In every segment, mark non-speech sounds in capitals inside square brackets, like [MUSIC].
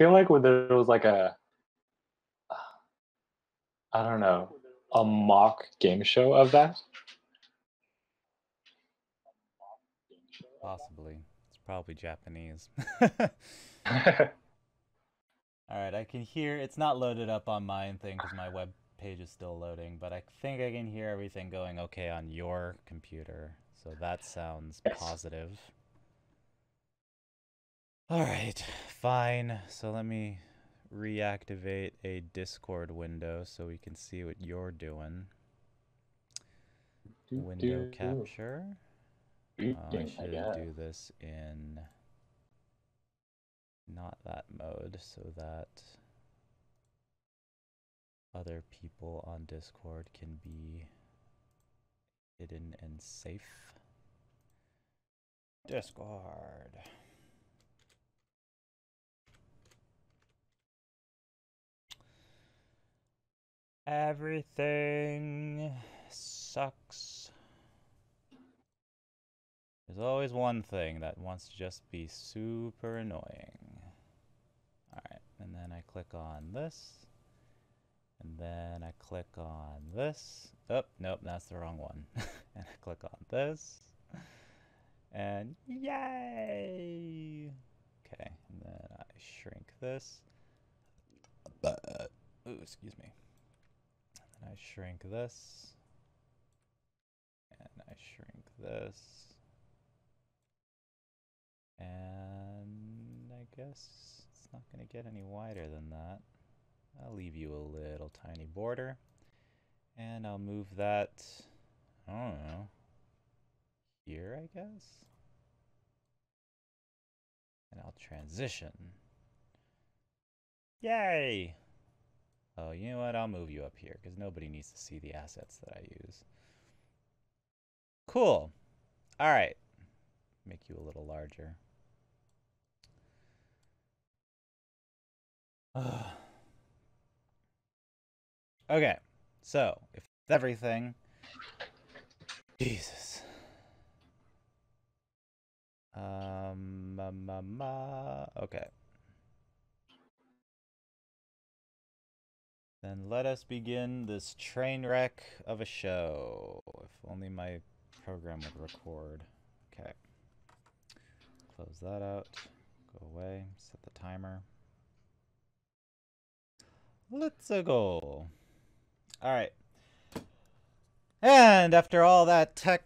feel like when there was like a, I don't know, a mock game show of that. Possibly. It's probably Japanese. [LAUGHS] [LAUGHS] All right, I can hear it's not loaded up on my thing because my web page is still loading, but I think I can hear everything going okay on your computer. So that sounds Yes. positive. All right, fine. So let me reactivate a Discord window so we can see what you're doing. Window Do- capture. [CLEARS THROAT] Oh, I Reading, I should do this in not that mode so that other people on Discord can be hidden and safe. Discord. Everything sucks. There's always one thing that wants to just be super annoying. Alright, and then I click on this. And then I click on this. Oh, nope, that's the wrong one. [LAUGHS] and I click on this. And yay! Okay, and then I shrink this. Uh, ooh, excuse me. And I shrink this. And I shrink this. And I guess it's not going to get any wider than that. I'll leave you a little tiny border. And I'll move that, I don't know, here, I guess? And I'll transition. Yay! Oh, you know what? I'll move you up here because nobody needs to see the assets that I use. Cool. All right. Make you a little larger. [SIGHS] okay. So, if everything, Jesus. Um, ma, ma, ma. okay. Then let us begin this train wreck of a show. If only my program would record. Okay. Close that out. Go away. Set the timer. Let's go. All right. And after all that tech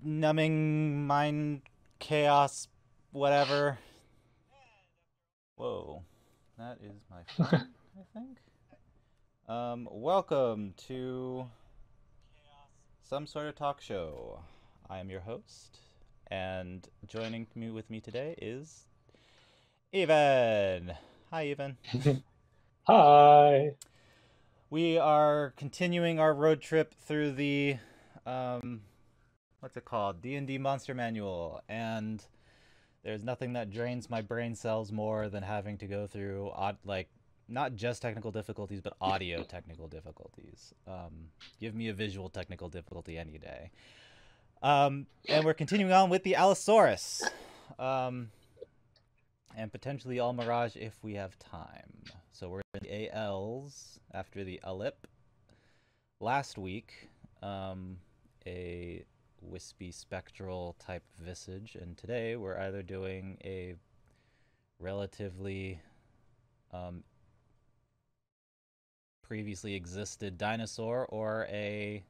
numbing mind chaos whatever. Whoa. That is my [LAUGHS] phone, I think. Um, welcome to some sort of talk show. I am your host, and joining me with me today is Even. Hi, Even. [LAUGHS] Hi. We are continuing our road trip through the um what's it called? D&D Monster Manual and there's nothing that drains my brain cells more than having to go through odd like not just technical difficulties but audio technical difficulties. Um give me a visual technical difficulty any day. Um and we're continuing on with the Allosaurus. Um and potentially Almiraj if we have time. So we're in the ALs after the Alip. Last week, um, a wispy spectral type visage, and today we're either doing a relatively um, previously existed dinosaur or a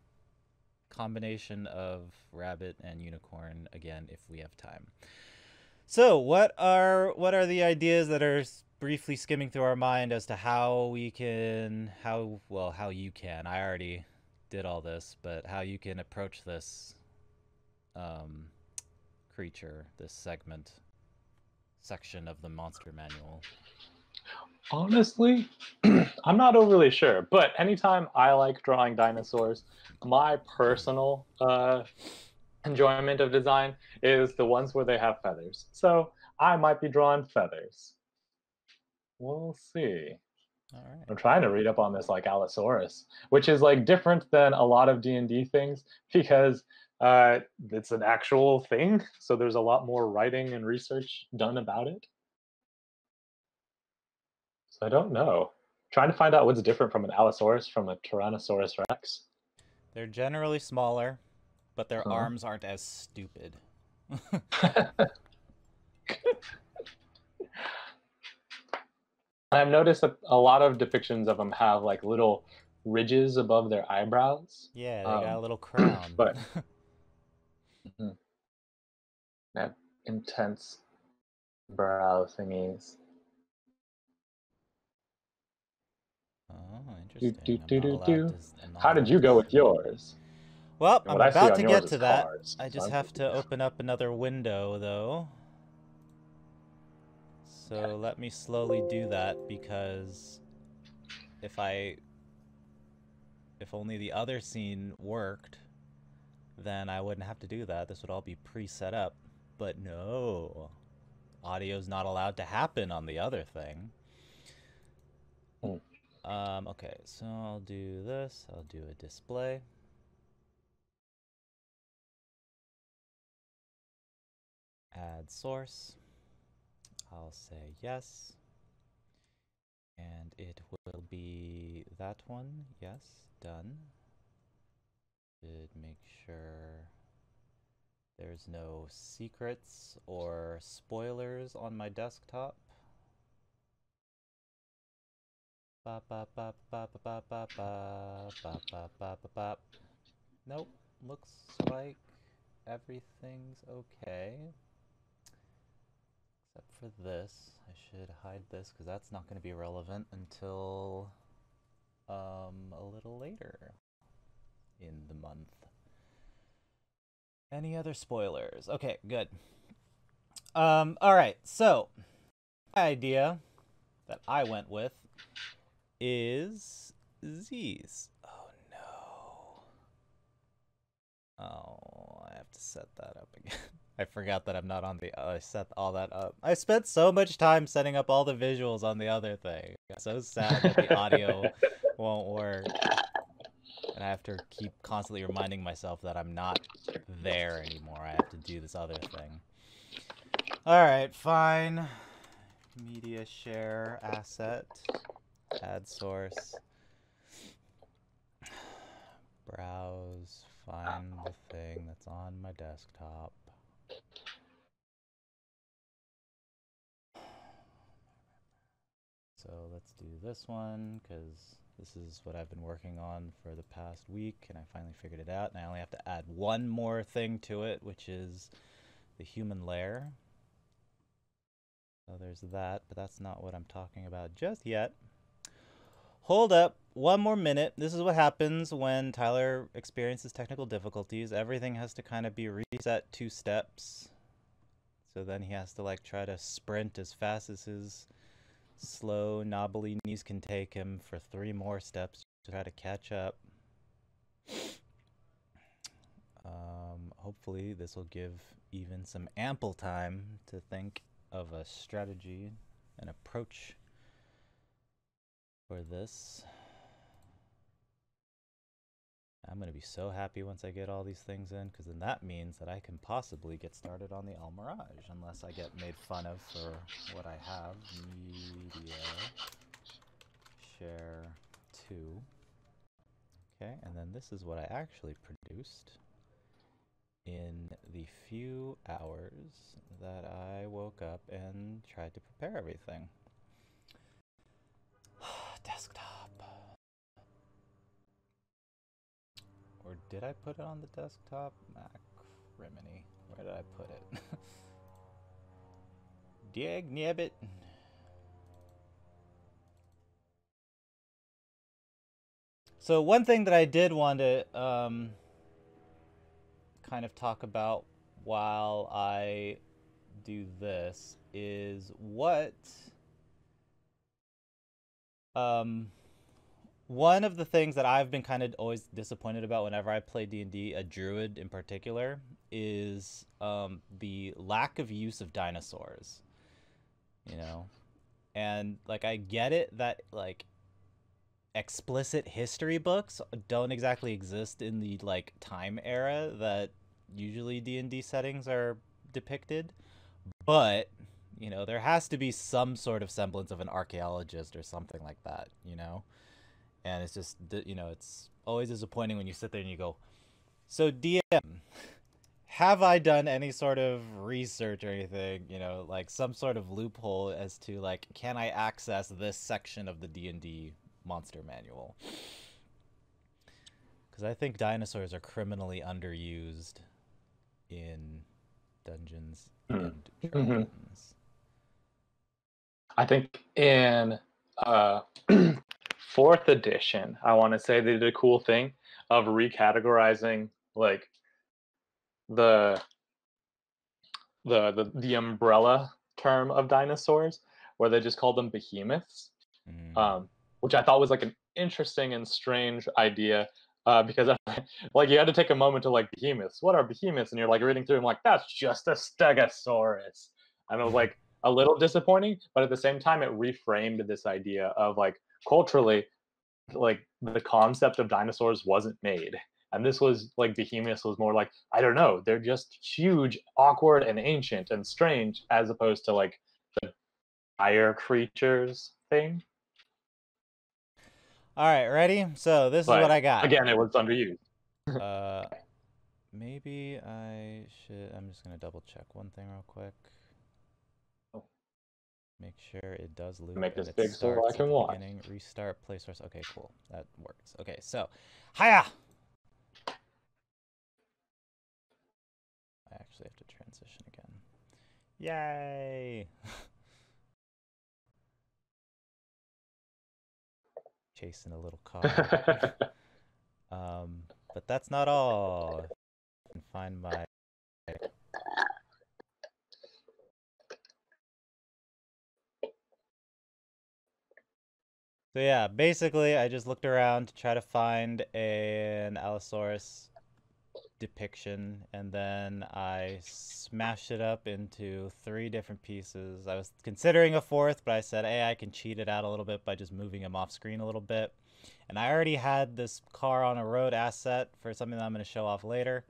combination of rabbit and unicorn again if we have time. So, what are what are the ideas that are briefly skimming through our mind as to how we can how well how you can I already did all this, but how you can approach this um, creature, this segment section of the monster manual. Honestly, [CLEARS THROAT] I'm not overly sure, but anytime I like drawing dinosaurs, my personal uh, enjoyment of design is the ones where they have feathers. So I might be drawing feathers. We'll see. All right. I'm trying to read up on this like Allosaurus, which is like different than a lot of D and D things because uh, it's an actual thing. So there's a lot more writing and research done about it. I don't know. Trying to find out what's different from an Allosaurus from a Tyrannosaurus Rex. They're generally smaller, but their Uh-huh. arms aren't as stupid. [LAUGHS] I've noticed that a lot of depictions of them have like little ridges above their eyebrows. Yeah, they got a Um, little [CLEARS THROAT] crown. but- [LAUGHS] have intense brow thingies. Oh, interesting. do, do, do, do. to s- I'm not How did you go with yours? Well, I'm what I see about to get to that. cars, I just have to open up another window, though. So let me slowly do that because if I. If only the other scene worked, then I wouldn't have to do that. This would all be pre set up. But no. Audio's not allowed to happen on the other thing. Um, okay, so I'll do this. I'll do a display. add source. I'll say yes. And it will be that one. Yes, done. Did make sure there's no secrets or spoilers on my desktop. Ba ba ba ba ba ba ba ba ba ba ba ba. Nope. Looks like everything's okay. Except for this. I should hide this because that's not going to be relevant until um, a little later in the month. Any other spoilers? Okay, good. Um, all right, so idea that I went with is Z's. Oh no. Oh, I have to set that up again. [LAUGHS] I forgot that I'm not on the. Uh, I set all that up. I spent so much time setting up all the visuals on the other thing. So sad that the audio [LAUGHS] won't work, and I have to keep constantly reminding myself that I'm not there anymore. I have to do this other thing. All right, fine. Media share asset, add source, browse, find the thing that's on my desktop. So let's do this one because this is what I've been working on for the past week and I finally figured it out and I only have to add one more thing to it which is the human layer. So there's that, but that's not what I'm talking about just yet. Hold up, one more minute. This is what happens when Tyler experiences technical difficulties. Everything has to kind of be reset two steps. So then he has to like try to sprint as fast as his slow, knobbly knees can take him for three more steps to try to catch up. Um, hopefully, this will give Even some ample time to think of a strategy, an approach for this. I'm going to be so happy once I get all these things in, because then that means that I can possibly get started on the Almiraj, unless I get made fun of for what I have. Media share 2. Okay, and then this is what I actually produced in the few hours that I woke up and tried to prepare everything. Desktop. Or did I put it on the desktop? Mac Rimini. Where did I put it? [LAUGHS] Dig Nibbit. So one thing that I did want to um, kind of talk about while I do this is what um one of the things that I've been kind of always disappointed about whenever I play D&D, a druid in particular, is um, the lack of use of dinosaurs. You know, and like I get it that like explicit history books don't exactly exist in the like time era that usually D&D settings are depicted, but You know, there has to be some sort of semblance of an archaeologist or something like that, you know? And it's just, you know, it's always disappointing when you sit there and you go, so DM, have I done any sort of research or anything, you know, like some sort of loophole as to like, can I access this section of the D&D monster manual? Because I think dinosaurs are criminally underused in Dungeons Hmm. and Mhm. Dragons. I think in uh, [CLEARS THROAT] fourth edition, I want to say they did a cool thing of recategorizing like the the the, the umbrella term of dinosaurs, where they just called them behemoths, Mm. um, which I thought was like an interesting and strange idea. Uh, because [LAUGHS] like you had to take a moment to like behemoths. What are behemoths? And you're like reading through them like that's just a stegosaurus. And it was like a little disappointing, but at the same time, it reframed this idea of like culturally, like the concept of dinosaurs wasn't made. And this was like Behemoth was more like, I don't know, they're just huge, awkward, and ancient and strange, as opposed to like the dire creatures thing. All right, ready? So this is what I got. Again, it was underused. [LAUGHS] Uh, maybe I should. I'm just gonna double check one thing real quick. Make sure it does loop. Make this big so I can watch. Restart play source. Okay, cool. That works. Okay, so, hiya. I actually have to transition again. Yay! [LAUGHS] Chasing a little car. [LAUGHS] Um, but that's not all. I can find my. So yeah, basically, I just looked around to try to find an Allosaurus depiction, and then I smashed it up into three different pieces. I was considering a fourth, but I said, hey, I can cheat it out a little bit by just moving him off screen a little bit. And I already had this car on a road asset for something that I'm going to show off later.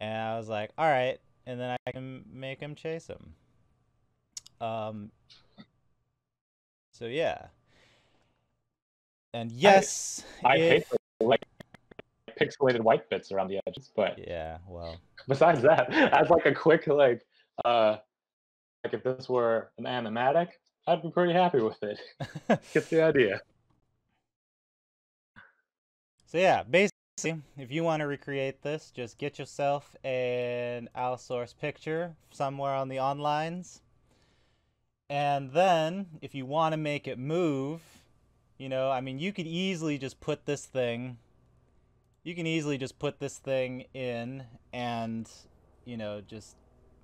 And I was like, all right. And then I can make him chase him. Um, so yeah. And yes, I if- hate the like pixelated white bits around the edges, but Yeah, well, besides that, [LAUGHS] as like a quick like uh like if this were an animatic, I'd be pretty happy with it. [LAUGHS] Get the idea. So yeah, basically, if you want to recreate this, just get yourself an Allosaurus picture somewhere on the onlines. And then, if you want to make it move, you know, I mean, you could easily just put this thing, you can easily just put this thing in and, you know, just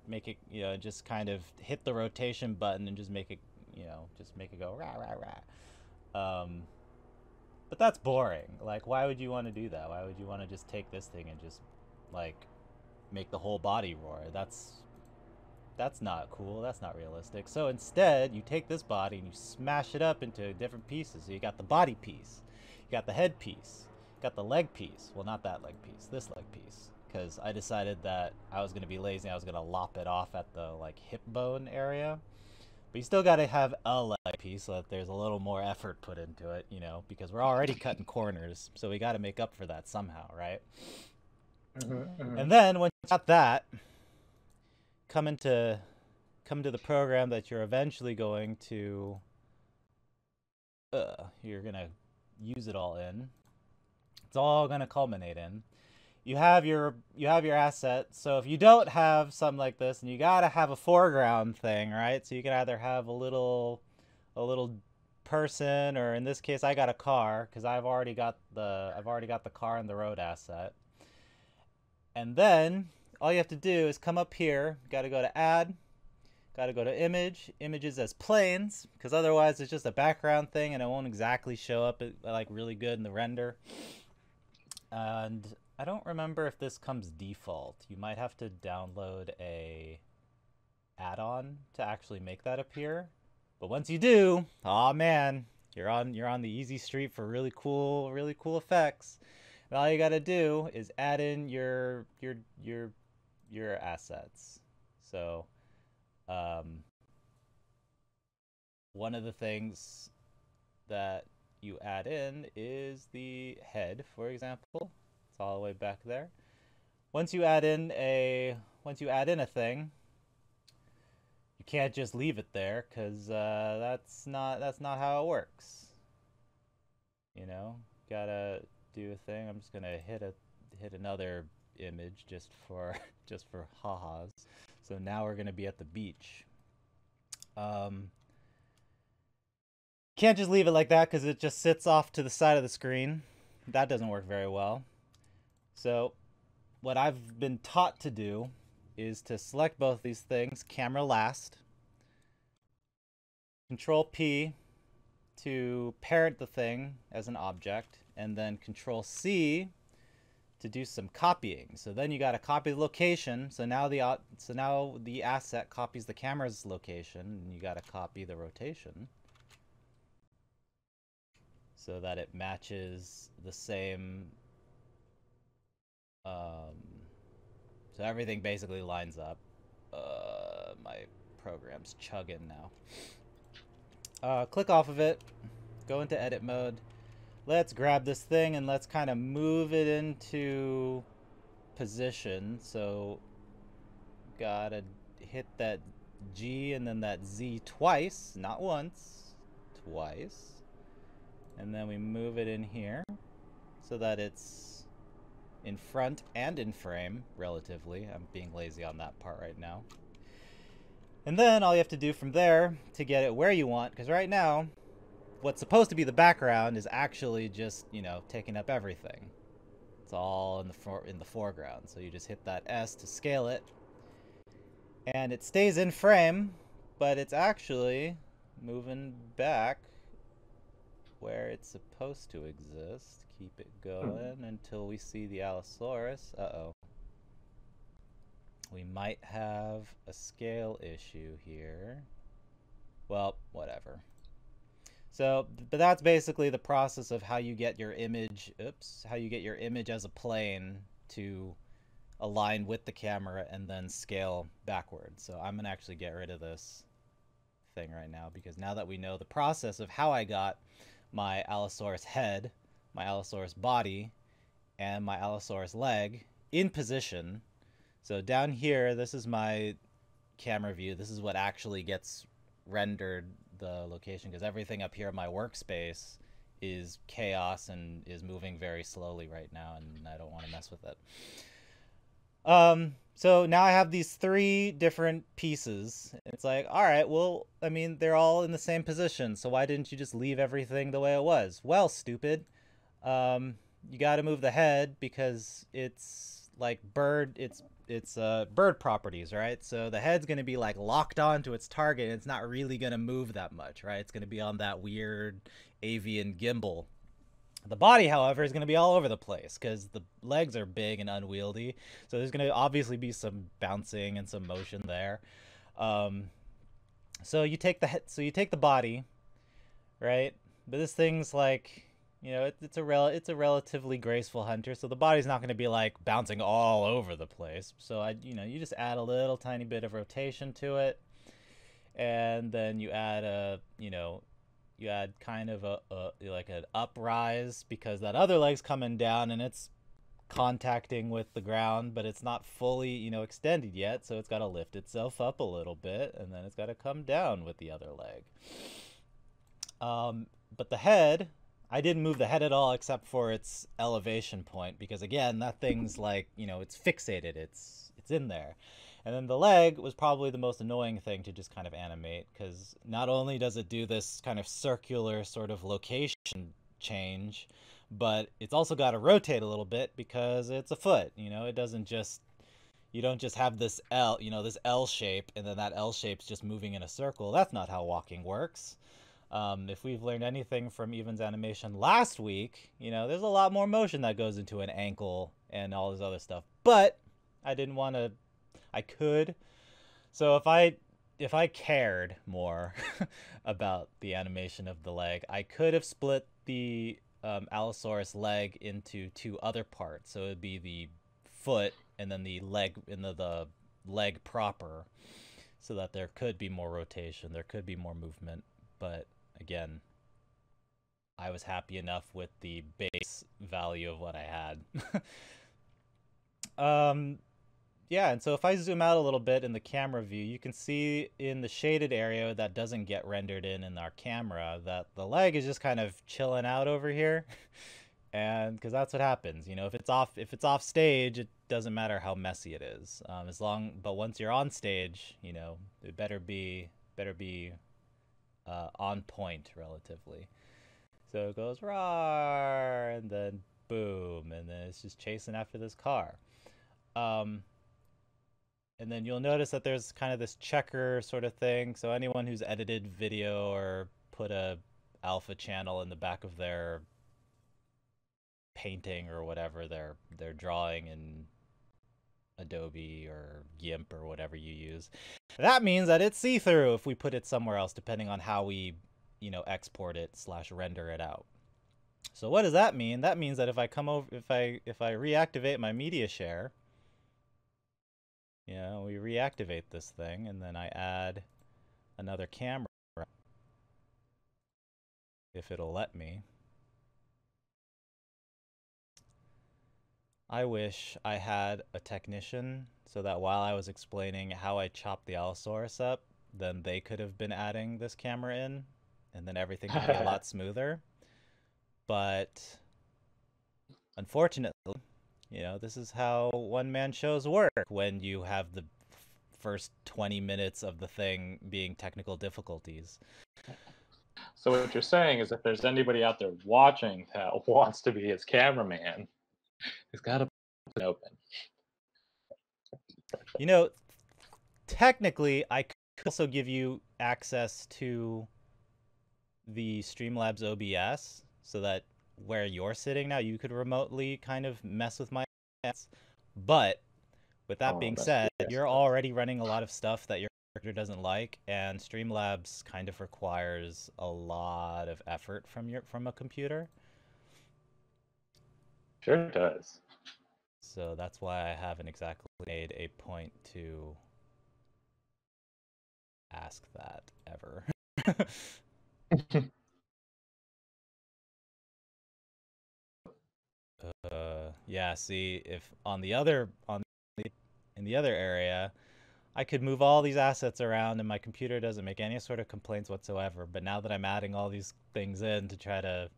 make it, you know, just kind of hit the rotation button and just make it, you know, just make it go rah, rah, rah. Um, but that's boring. Like, why would you want to do that? Why would you want to just take this thing and just, like, make the whole body roar? That's that's not cool. That's not realistic. So instead, you take this body and you smash it up into different pieces. So you got the body piece, you got the head piece, you got the leg piece. Well, not that leg piece. This leg piece. Because I decided that I was gonna be lazy. I was gonna lop it off at the like hip bone area. But you still got to have a leg piece so that there's a little more effort put into it, you know, because we're already cutting corners, so we got to make up for that somehow, right? Mm-hmm, mm-hmm. And then when you got that, come into come to the program that you're eventually going to uh, you're gonna use it all in. It's all gonna culminate in. You have your you have your asset. So if you don't have something like this, and you gotta have a foreground thing, right? So you can either have a little a little person, or in this case, I got a car because I've already got the I've already got the car and the road asset. And then all you have to do is come up here. Got to go to add. Got to go to image. Images as planes because otherwise it's just a background thing and it won't exactly show up like really good in the render. And I don't remember if this comes default. You might have to download a add-on to actually make that appear. But once you do, oh man, you're on you're on the easy street for really cool really cool effects. And all you got to do is add in your your your your assets. So um one of the things that you add in is the head, for example. It's all the way back there. Once you add in a once you add in a thing, you can't just leave it there because uh, that's not that's not how it works. You know, gotta do a thing. I'm just gonna hit a hit another image just for [LAUGHS] just for ha-has. So now we're gonna be at the beach. Um, can't just leave it like that because it just sits off to the side of the screen. That doesn't work very well. So what I've been taught to do is to select both these things, camera last, control P to parent the thing as an object, and then control C to do some copying. So then you got to copy the location. So now the so now the asset copies the camera's location, and you got to copy the rotation so that it matches the same. Um, so everything basically lines up. Uh, my program's chugging now. Uh, click off of it, go into edit mode let's grab this thing and let's kind of move it into position. So gotta hit that G and then that Z twice, not once, twice. And then we move it in here so that it's in front and in frame, relatively. I'm being lazy on that part right now. And then all you have to do from there to get it where you want, because right now what's supposed to be the background is actually just, you know, taking up everything. It's all in the for in the foreground. So you just hit that S to scale it. And it stays in frame, but it's actually moving back where it's supposed to exist. Keep it going until we see the Allosaurus. Uh-oh. We might have a scale issue here. Well, whatever. So, but that's basically the process of how you get your image, oops, how you get your image as a plane to align with the camera and then scale backwards. So I'm gonna actually get rid of this thing right now because now that we know the process of how I got my Allosaurus head, my Allosaurus body, and my Allosaurus leg in position. So down here, this is my camera view. This is what actually gets rendered the location because everything up here in my workspace is chaos and is moving very slowly right now and I don't want to mess with it. Um, so now I have these three different pieces. It's like, all right, well, I mean, they're all in the same position, so why didn't you just leave everything the way it was? Well, stupid. Um, you got to move the head because it's like bird, it's it's uh, bird properties, right? So the head's going to be like locked onto its target. And it's not really going to move that much, right? It's going to be on that weird avian gimbal. The body, however, is going to be all over the place because the legs are big and unwieldy. So there's going to obviously be some bouncing and some motion there. Um, so you take the head, so you take the body, right? But this thing's like you know, it, it's a rel it's a relatively graceful hunter, so the body's not going to be like bouncing all over the place. So I, you know, you just add a little tiny bit of rotation to it, and then you add a, you know, you add kind of a, a like an uprise because that other leg's coming down and it's contacting with the ground, but it's not fully, you know, extended yet, so it's got to lift itself up a little bit, and then it's got to come down with the other leg. Um, but the head I didn't move the head at all except for its elevation point because again, that thing's like, you know, it's fixated. It's it's in there. And then the leg was probably the most annoying thing to just kind of animate because not only does it do this kind of circular sort of location change, but it's also got to rotate a little bit because it's a foot. You know, it doesn't just you don't just have this L, you know, this L shape, and then that L shape's just moving in a circle. That's not how walking works. Um, if we've learned anything from Even's animation last week, you know, there's a lot more motion that goes into an ankle and all this other stuff. But I didn't want to. I could. So if I if I cared more [LAUGHS] about the animation of the leg, I could have split the um, Allosaurus leg into two other parts. So it'd be the foot and then the leg and the, the leg proper, so that there could be more rotation, there could be more movement but again, I was happy enough with the base value of what I had. [LAUGHS] um, yeah, and so if I zoom out a little bit in the camera view, you can see in the shaded area that doesn't get rendered in in our camera that the leg is just kind of chilling out over here. [LAUGHS] and because that's what happens, you know, if it's off if it's off stage, it doesn't matter how messy it is. Um, as long but once you're on stage, you know, it better be better be uh, on point relatively. So it goes rar and then boom and then it's just chasing after this car. Um, and then you'll notice that there's kind of this checker sort of thing. So anyone who's edited video or put a alpha channel in the back of their painting or whatever they're they're drawing in Adobe or GIMP or whatever you use. That means that it's see-through if we put it somewhere else, depending on how we, you know, export it slash render it out. So what does that mean? That means that if I come over, if I if I reactivate my media share, you know, we reactivate this thing and then I add another camera if it'll let me. I wish I had a technician so that while I was explaining how I chopped the Allosaurus up, then they could have been adding this camera in and then everything would be a lot [LAUGHS] smoother. But unfortunately, you know, this is how one man shows work when you have the first 20 minutes of the thing being technical difficulties. So what you're saying is if there's anybody out there watching that [LAUGHS] wants to be his cameraman, he's got to it open. You know, technically I could also give you access to the Streamlabs OBS so that where you're sitting now, you could remotely kind of mess with my ads. But with that oh, being said, you're already running a lot of stuff that your character doesn't like, and Streamlabs kind of requires a lot of effort from your from a computer. Sure does. So that's why I haven't exactly made a point to ask that ever. [LAUGHS] Uh, yeah. See, if on the other on the, in the other area, I could move all these assets around, and my computer doesn't make any sort of complaints whatsoever. But now that I'm adding all these things in to try to,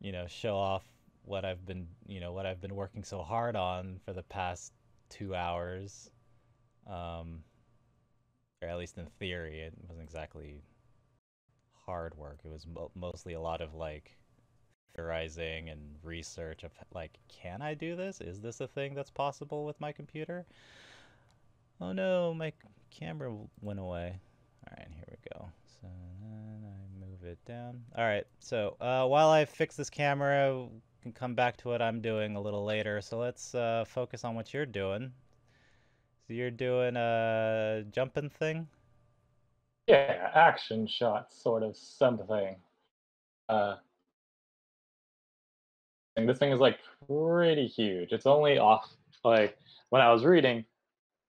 you know, show off what I've been, you know, what I've been working so hard on for the past two hours, um, or at least in theory, it wasn't exactly hard work. It was mo mostly a lot of like theorizing and research of like, can I do this? Is this a thing that's possible with my computer? Oh no, my camera went away. All right, here we go. So then I move it down. All right, so uh, while I fix this camera, can come back to what I'm doing a little later. So let's uh, focus on what you're doing. So you're doing a jumping thing? Yeah, action shot sort of something. Uh, this thing is like pretty huge. It's only off like when I was reading,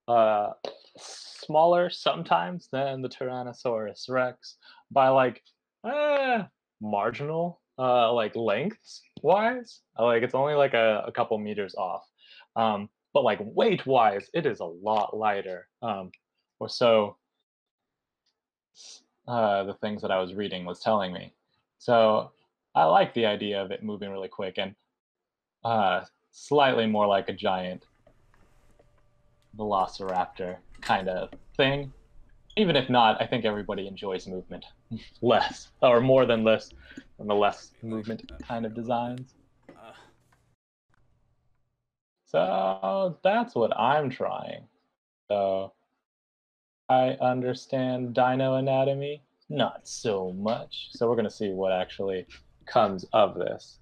uh, smaller sometimes than the Tyrannosaurus Rex by like uh, marginal uh, like lengths wise. Like it's only like a, a couple meters off. Um, but like weight wise, it is a lot lighter. Um, or so uh, the things that I was reading was telling me. So I like the idea of it moving really quick and uh, slightly more like a giant velociraptor kind of thing. Even if not, I think everybody enjoys movement [LAUGHS] less or more than less than the less movement kind of designs. So that's what I'm trying. So I understand dino anatomy, not so much. So we're going to see what actually comes of this.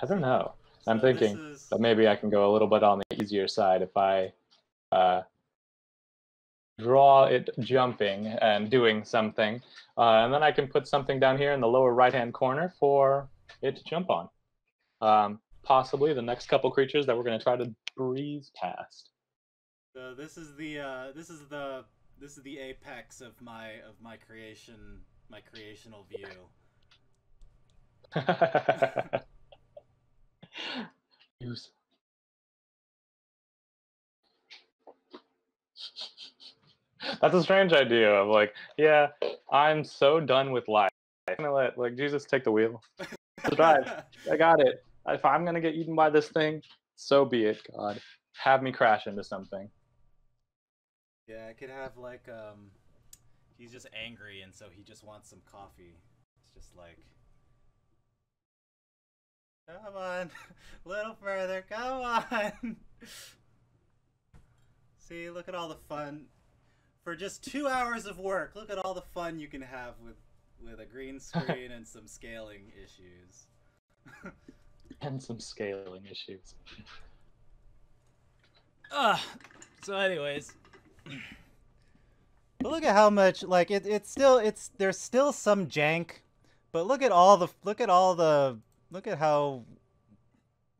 I don't know. So I'm thinking is... that maybe I can go a little bit on the easier side if I uh, draw it jumping and doing something, uh, and then I can put something down here in the lower right-hand corner for it to jump on. Um, possibly the next couple creatures that we're going to try to breeze past. So this is the uh, this is the this is the apex of my of my creation my creational view. [LAUGHS] Use. [LAUGHS] That's a strange idea of like, yeah, I'm so done with life. I'm gonna let like Jesus take the wheel. [LAUGHS] drive. I got it. If I'm gonna get eaten by this thing, so be it, God. Have me crash into something. Yeah, I could have like um he's just angry and so he just wants some coffee. It's just like Come on, a [LAUGHS] little further, come on. See, look at all the fun. For just two hours of work, look at all the fun you can have with with a green [LAUGHS] screen and some scaling issues. [LAUGHS] and some scaling issues. Uh, so anyways. [CLEARS THROAT] But look at how much like it, it's still it's there's still some jank, but look at all the look at all the look at how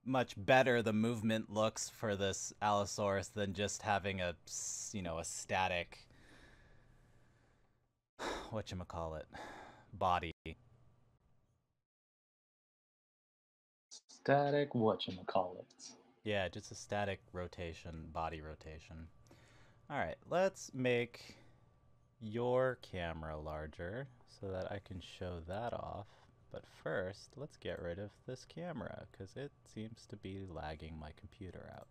much better the movement looks for this Allosaurus than just having a you know a static [SIGHS] what you call it body. Static what you call it. Yeah, just a static rotation, body rotation. All right, let's make your camera larger so that I can show that off. But first, let's get rid of this camera because it seems to be lagging my computer out.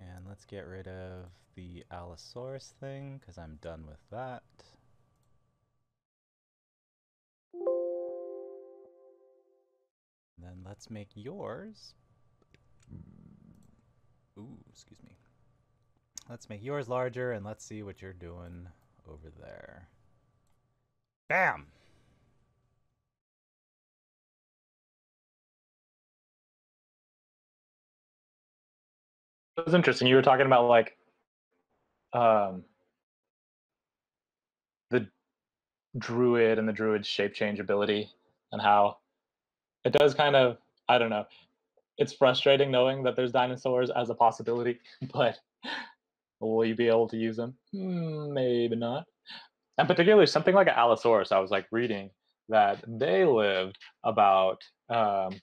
And let's get rid of the Allosaurus thing because I'm done with that. And then let's make yours. Ooh, excuse me. Let's make yours larger and let's see what you're doing over there. Bam! Was interesting. You were talking about like um, the druid and the druid's shape change ability and how it does kind of I don't know. It's frustrating knowing that there's dinosaurs as a possibility, [LAUGHS] but will you be able to use them? Hmm, maybe not. And particularly something like an Allosaurus, I was like reading that they lived about um,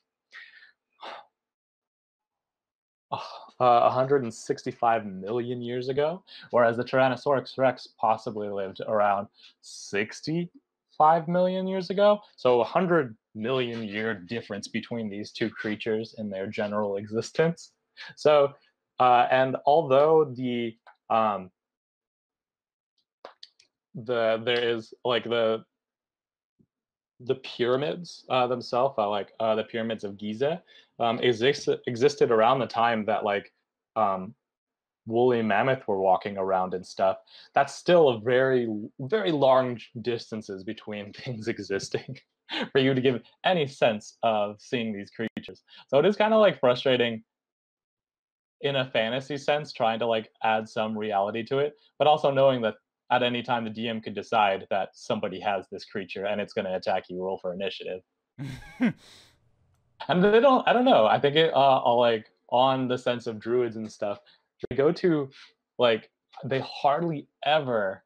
[SIGHS] uh, 165 million years ago, whereas the Tyrannosaurus rex possibly lived around 65 million years ago. So 100 million year difference between these two creatures in their general existence. So, uh, and although the um, the there is like the the pyramids uh, themselves, uh, like uh, the pyramids of Giza, um, exist, existed around the time that like um, woolly mammoth were walking around and stuff. That's still a very very large distances between [LAUGHS] things existing [LAUGHS] for you to give any sense of seeing these creatures. So it is kind of like frustrating in a fantasy sense, trying to like add some reality to it, but also knowing that at any time the DM could decide that somebody has this creature and it's going to attack you. Roll for initiative. [LAUGHS] and they don't. I don't know. I think it uh, all like on the sense of druids and stuff. They go to like they hardly ever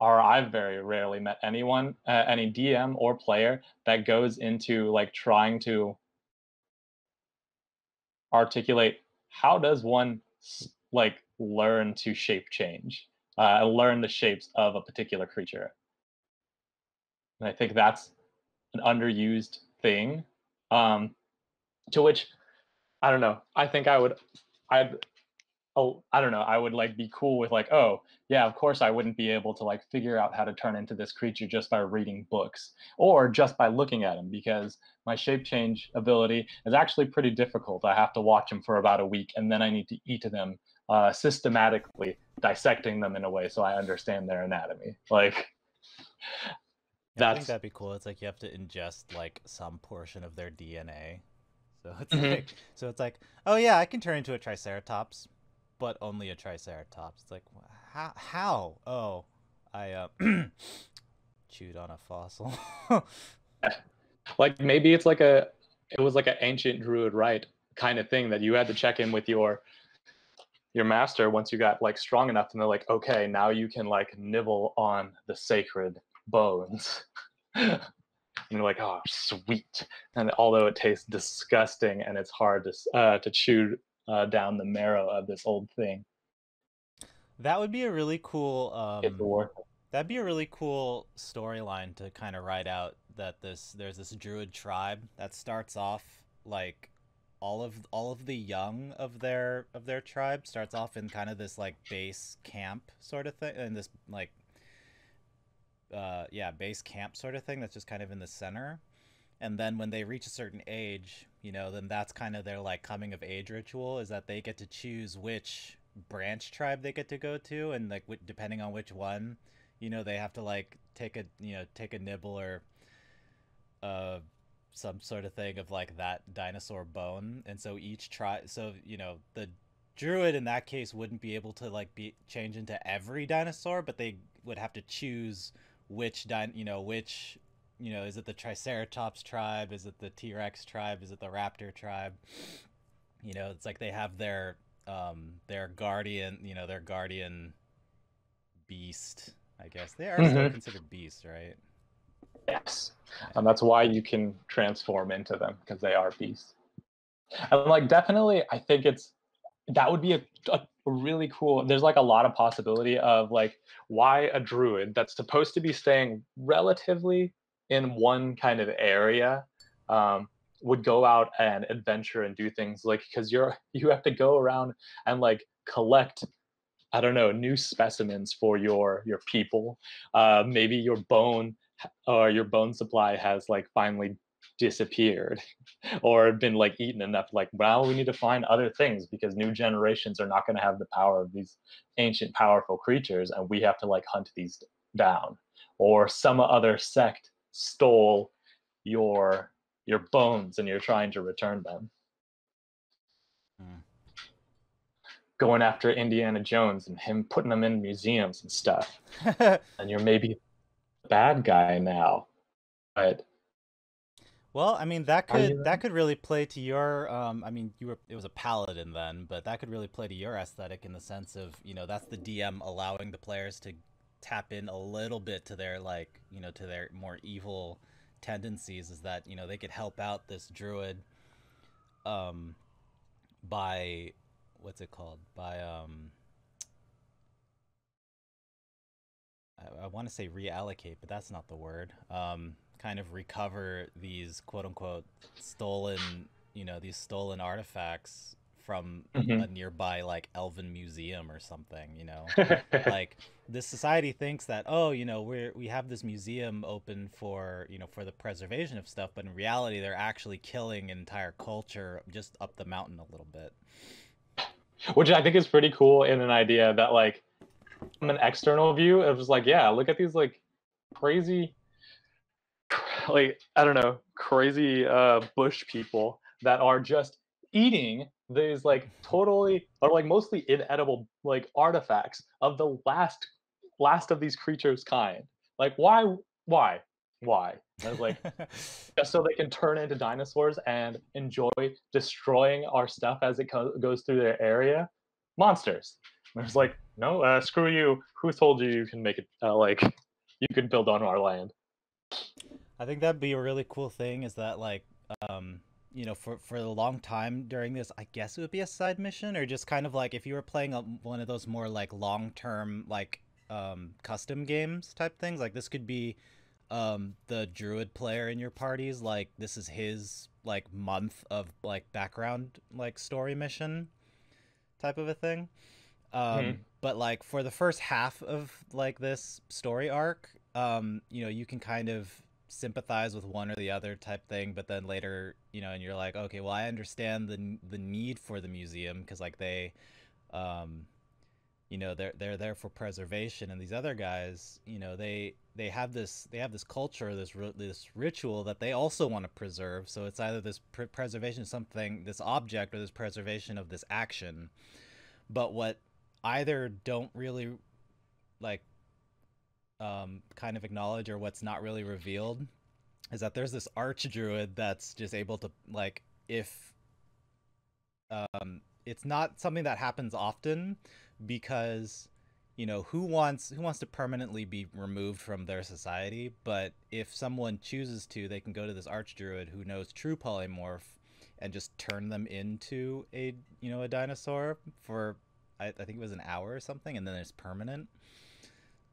or I've very rarely met anyone, uh, any DM or player that goes into like trying to articulate how does one like learn to shape change uh, learn the shapes of a particular creature. And I think that's an underused thing. Um, to which, I don't know. I think I would, I'd, oh, I don't know. I would like be cool with like, oh, yeah, of course I wouldn't be able to like figure out how to turn into this creature just by reading books or just by looking at him because my shape change ability is actually pretty difficult. I have to watch them for about a week and then I need to eat them uh, systematically dissecting them in a way so I understand their anatomy. Like yeah, I think that'd be cool. It's like you have to ingest like some portion of their DNA. [LAUGHS] So it's Mhm. like so it's like, oh yeah, I can turn into a triceratops, but only a triceratops. It's like how how? Oh, I uh [CLEARS THROAT] chewed on a fossil. [LAUGHS] like maybe it's like a it was like an ancient druid rite kind of thing that you had to check in with your your master once you got like strong enough and they're like okay now you can like nibble on the sacred bones. [LAUGHS] And you're like oh sweet. And although it tastes disgusting and it's hard to uh, to chew uh, down the marrow of this old thing. That would be a really cool um, that'd be a really cool storyline to kind of write out that this there's this druid tribe that starts off like all of all of the young of their of their tribe starts off in kind of this like base camp sort of thing and this like uh yeah base camp sort of thing that's just kind of in the center. And then when they reach a certain age you know then that's kind of their like coming of age ritual is that they get to choose which branch tribe they get to go to and like wh- depending on which one you know they have to like take a you know take a nibble or uh some sort of thing of like that dinosaur bone. And so each tribe, so you know the druid in that case wouldn't be able to like be change into every dinosaur but they would have to choose which din you know which you know is it the triceratops tribe is it the t-rex tribe is it the raptor tribe you know it's like they have their um their guardian you know their guardian beast i guess they are still Mhm. considered beasts right Yes. And that's why you can transform into them because they are beasts. And like definitely I think it's that would be a, a really cool there's like a lot of possibility of like why a druid that's supposed to be staying relatively in one kind of area um, would go out and adventure and do things like because you're [LAUGHS] you have to go around and like collect I don't know new specimens for your your people. Uh, maybe your bone or your bone supply has like finally disappeared [LAUGHS] or been like eaten enough like well we need to find other things because new generations are not going to have the power of these ancient powerful creatures and we have to like hunt these down. Or some other sect stole your your bones and you're trying to return them. Hmm. going after indiana jones and him putting them in museums and stuff. [LAUGHS] And you're maybe a bad guy now but Well, I mean that could that could really play to your um I mean you were it was a paladin then, but that could really play to your aesthetic in the sense of, you know, that's the DM allowing the players to tap in a little bit to their like, you know, to their more evil tendencies is that, you know, they could help out this druid um by what's it called? By um I, I want to say reallocate, but that's not the word. Um, kind of recover these quote unquote stolen, you know, these stolen artifacts from Mhm. a nearby like elven museum or something, you know. [LAUGHS] like this society thinks that oh, you know, we're we have this museum open for, you know, for the preservation of stuff, but in reality they're actually killing an entire culture just up the mountain a little bit. which I think is pretty cool in an idea that like from an external view, it was like, yeah, look at these like crazy, like I don't know, crazy uh, bush people that are just eating these like totally or like mostly inedible like artifacts of the last last of these creatures kind. Like why why why? I was like [LAUGHS] just so they can turn into dinosaurs and enjoy destroying our stuff as it co- goes through their area monsters and it's like no uh, screw you who told you you can make it uh, like you can build on our land I think that'd be a really cool thing is that like um you know for for a long time during this I guess it would be a side mission or just kind of like if you were playing a, one of those more like long-term like um custom games type things like this could be um the druid player in your parties like this is his like month of like background like story mission type of a thing um Mhm. but like for the first half of like this story arc um you know you can kind of sympathize with one or the other type thing but then later you know and you're like okay well i understand the the need for the museum because like they um you know they're they're there for preservation. And these other guys you know they they have this they have this culture this this ritual that they also want to preserve. So it's either this pr- preservation of something this object or this preservation of this action. But what either don't really like um kind of acknowledge or what's not really revealed is that there's this arch druid that's just able to like if um it's not something that happens often because you know who wants who wants to permanently be removed from their society? But if someone chooses to they can go to this arch druid who knows true polymorph and just turn them into a you know a dinosaur for I, I think it was an hour or something and then it's permanent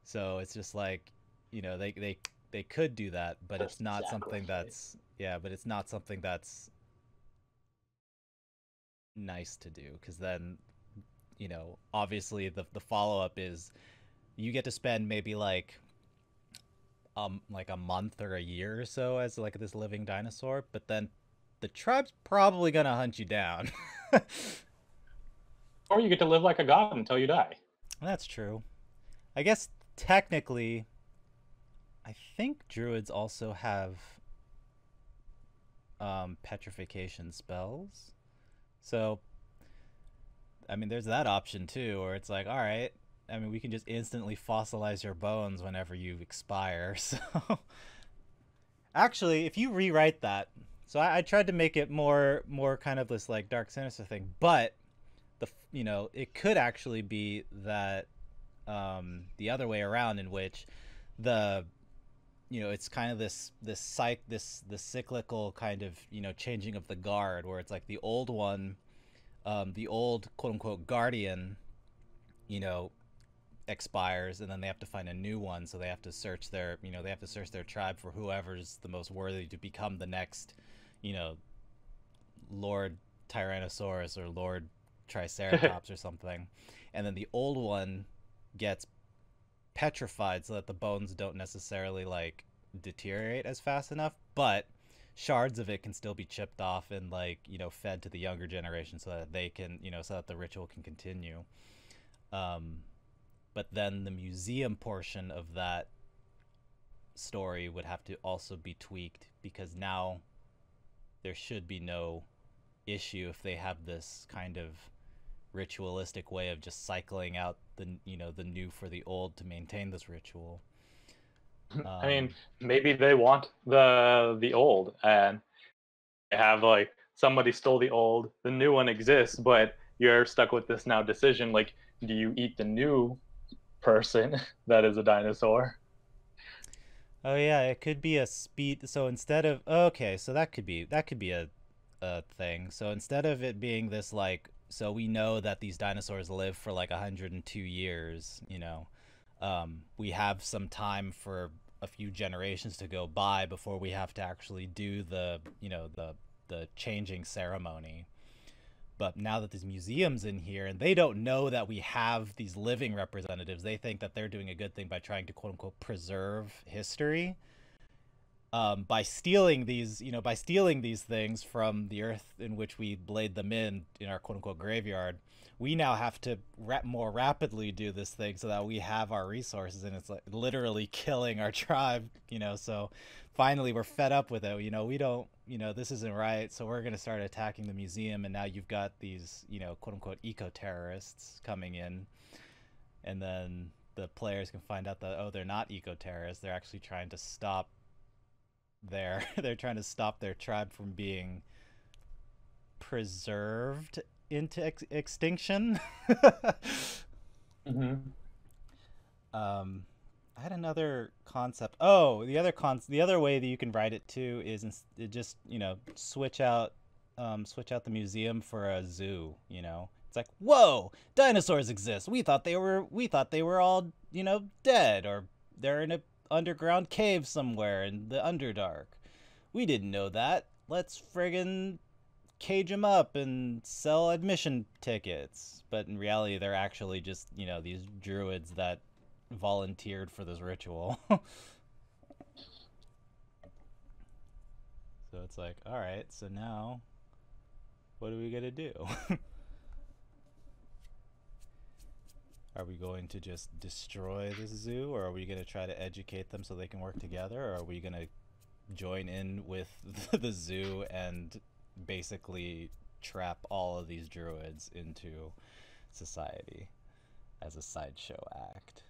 so it's just like you know they they they could do that but it's not something that's yeah but it's not something that's nice to do because then you know obviously the the follow up is you get to spend maybe like um like a month or a year or so as like this living dinosaur but then the tribe's probably gonna hunt you down. [LAUGHS] Or you get to live like a god until you die. That's true. I guess technically i think druids also have um petrification spells so, I mean, there's that option too, where it's like, all right, I mean, we can just instantly fossilize your bones whenever you expire. [LAUGHS] So, actually, if you rewrite that, so I, I, tried to make it more, more kind of this like dark sinister thing, but the, you know, it could actually be that um, the other way around, in which the you know it's kind of this this psych this this cyclical kind of you know changing of the guard where it's like the old one um, the old quote unquote guardian you know expires and then they have to find a new one. So they have to search their you know they have to search their tribe for whoever's the most worthy to become the next you know lord tyrannosaurus or lord [LAUGHS] triceratops or something. And then the old one gets petrified so that the bones don't necessarily like deteriorate as fast enough, but shards of it can still be chipped off and like, you know, fed to the younger generation so that they can, you know, so that the ritual can continue. Um but then the museum portion of that story would have to also be tweaked because now there should be no issue if they have this kind of ritualistic way of just cycling out the you know the new for the old to maintain this ritual. Um, [LAUGHS] I mean, maybe they want the the old and they have like somebody stole the old, the new one exists, but you're stuck with this now decision like do you eat the new person [LAUGHS] that is a dinosaur? Oh yeah, it could be a speed so instead of okay, so that could be that could be a a thing. So instead of it being this like so we know that these dinosaurs live for like 102 years you know. Um, we have some time for a few generations to go by before we have to actually do the you know the the changing ceremony. But now that there's museums in here and they don't know that we have these living representatives they think that they're doing a good thing by trying to quote unquote preserve history um, by stealing these, you know, by stealing these things from the earth in which we laid them in in our quote unquote graveyard, we now have to ra- more rapidly do this thing so that we have our resources, and it's like literally [LAUGHS] killing our tribe, you know. So finally, we're fed up with it. You know, we don't, you know, this isn't right, so we're gonna start attacking the museum, and now you've got these, you know, quote unquote eco terrorists coming in, and then the players can find out that oh, they're not eco terrorists; they're actually trying to stop there. [LAUGHS] They're trying to stop their tribe from being preserved into ex- extinction. [LAUGHS] mm-hmm. Um, I had another concept. Oh, the other con the other way that you can write it too is in- just you know switch out um, switch out the museum for a zoo. You know, it's like whoa, dinosaurs exist. We thought they were we thought they were all you know dead or they're in a underground cave somewhere in the Underdark. We didn't know that. Let's friggin' cage them up and sell admission tickets. But in reality, they're actually just, you know, these druids that volunteered for this ritual. [LAUGHS] so it's like, alright, so now what are we gonna do? [LAUGHS] Are we going to just destroy this zoo, or are we going to try to educate them so they can work together, or are we going to join in with [LAUGHS] the zoo and basically trap all of these druids into society as a sideshow act?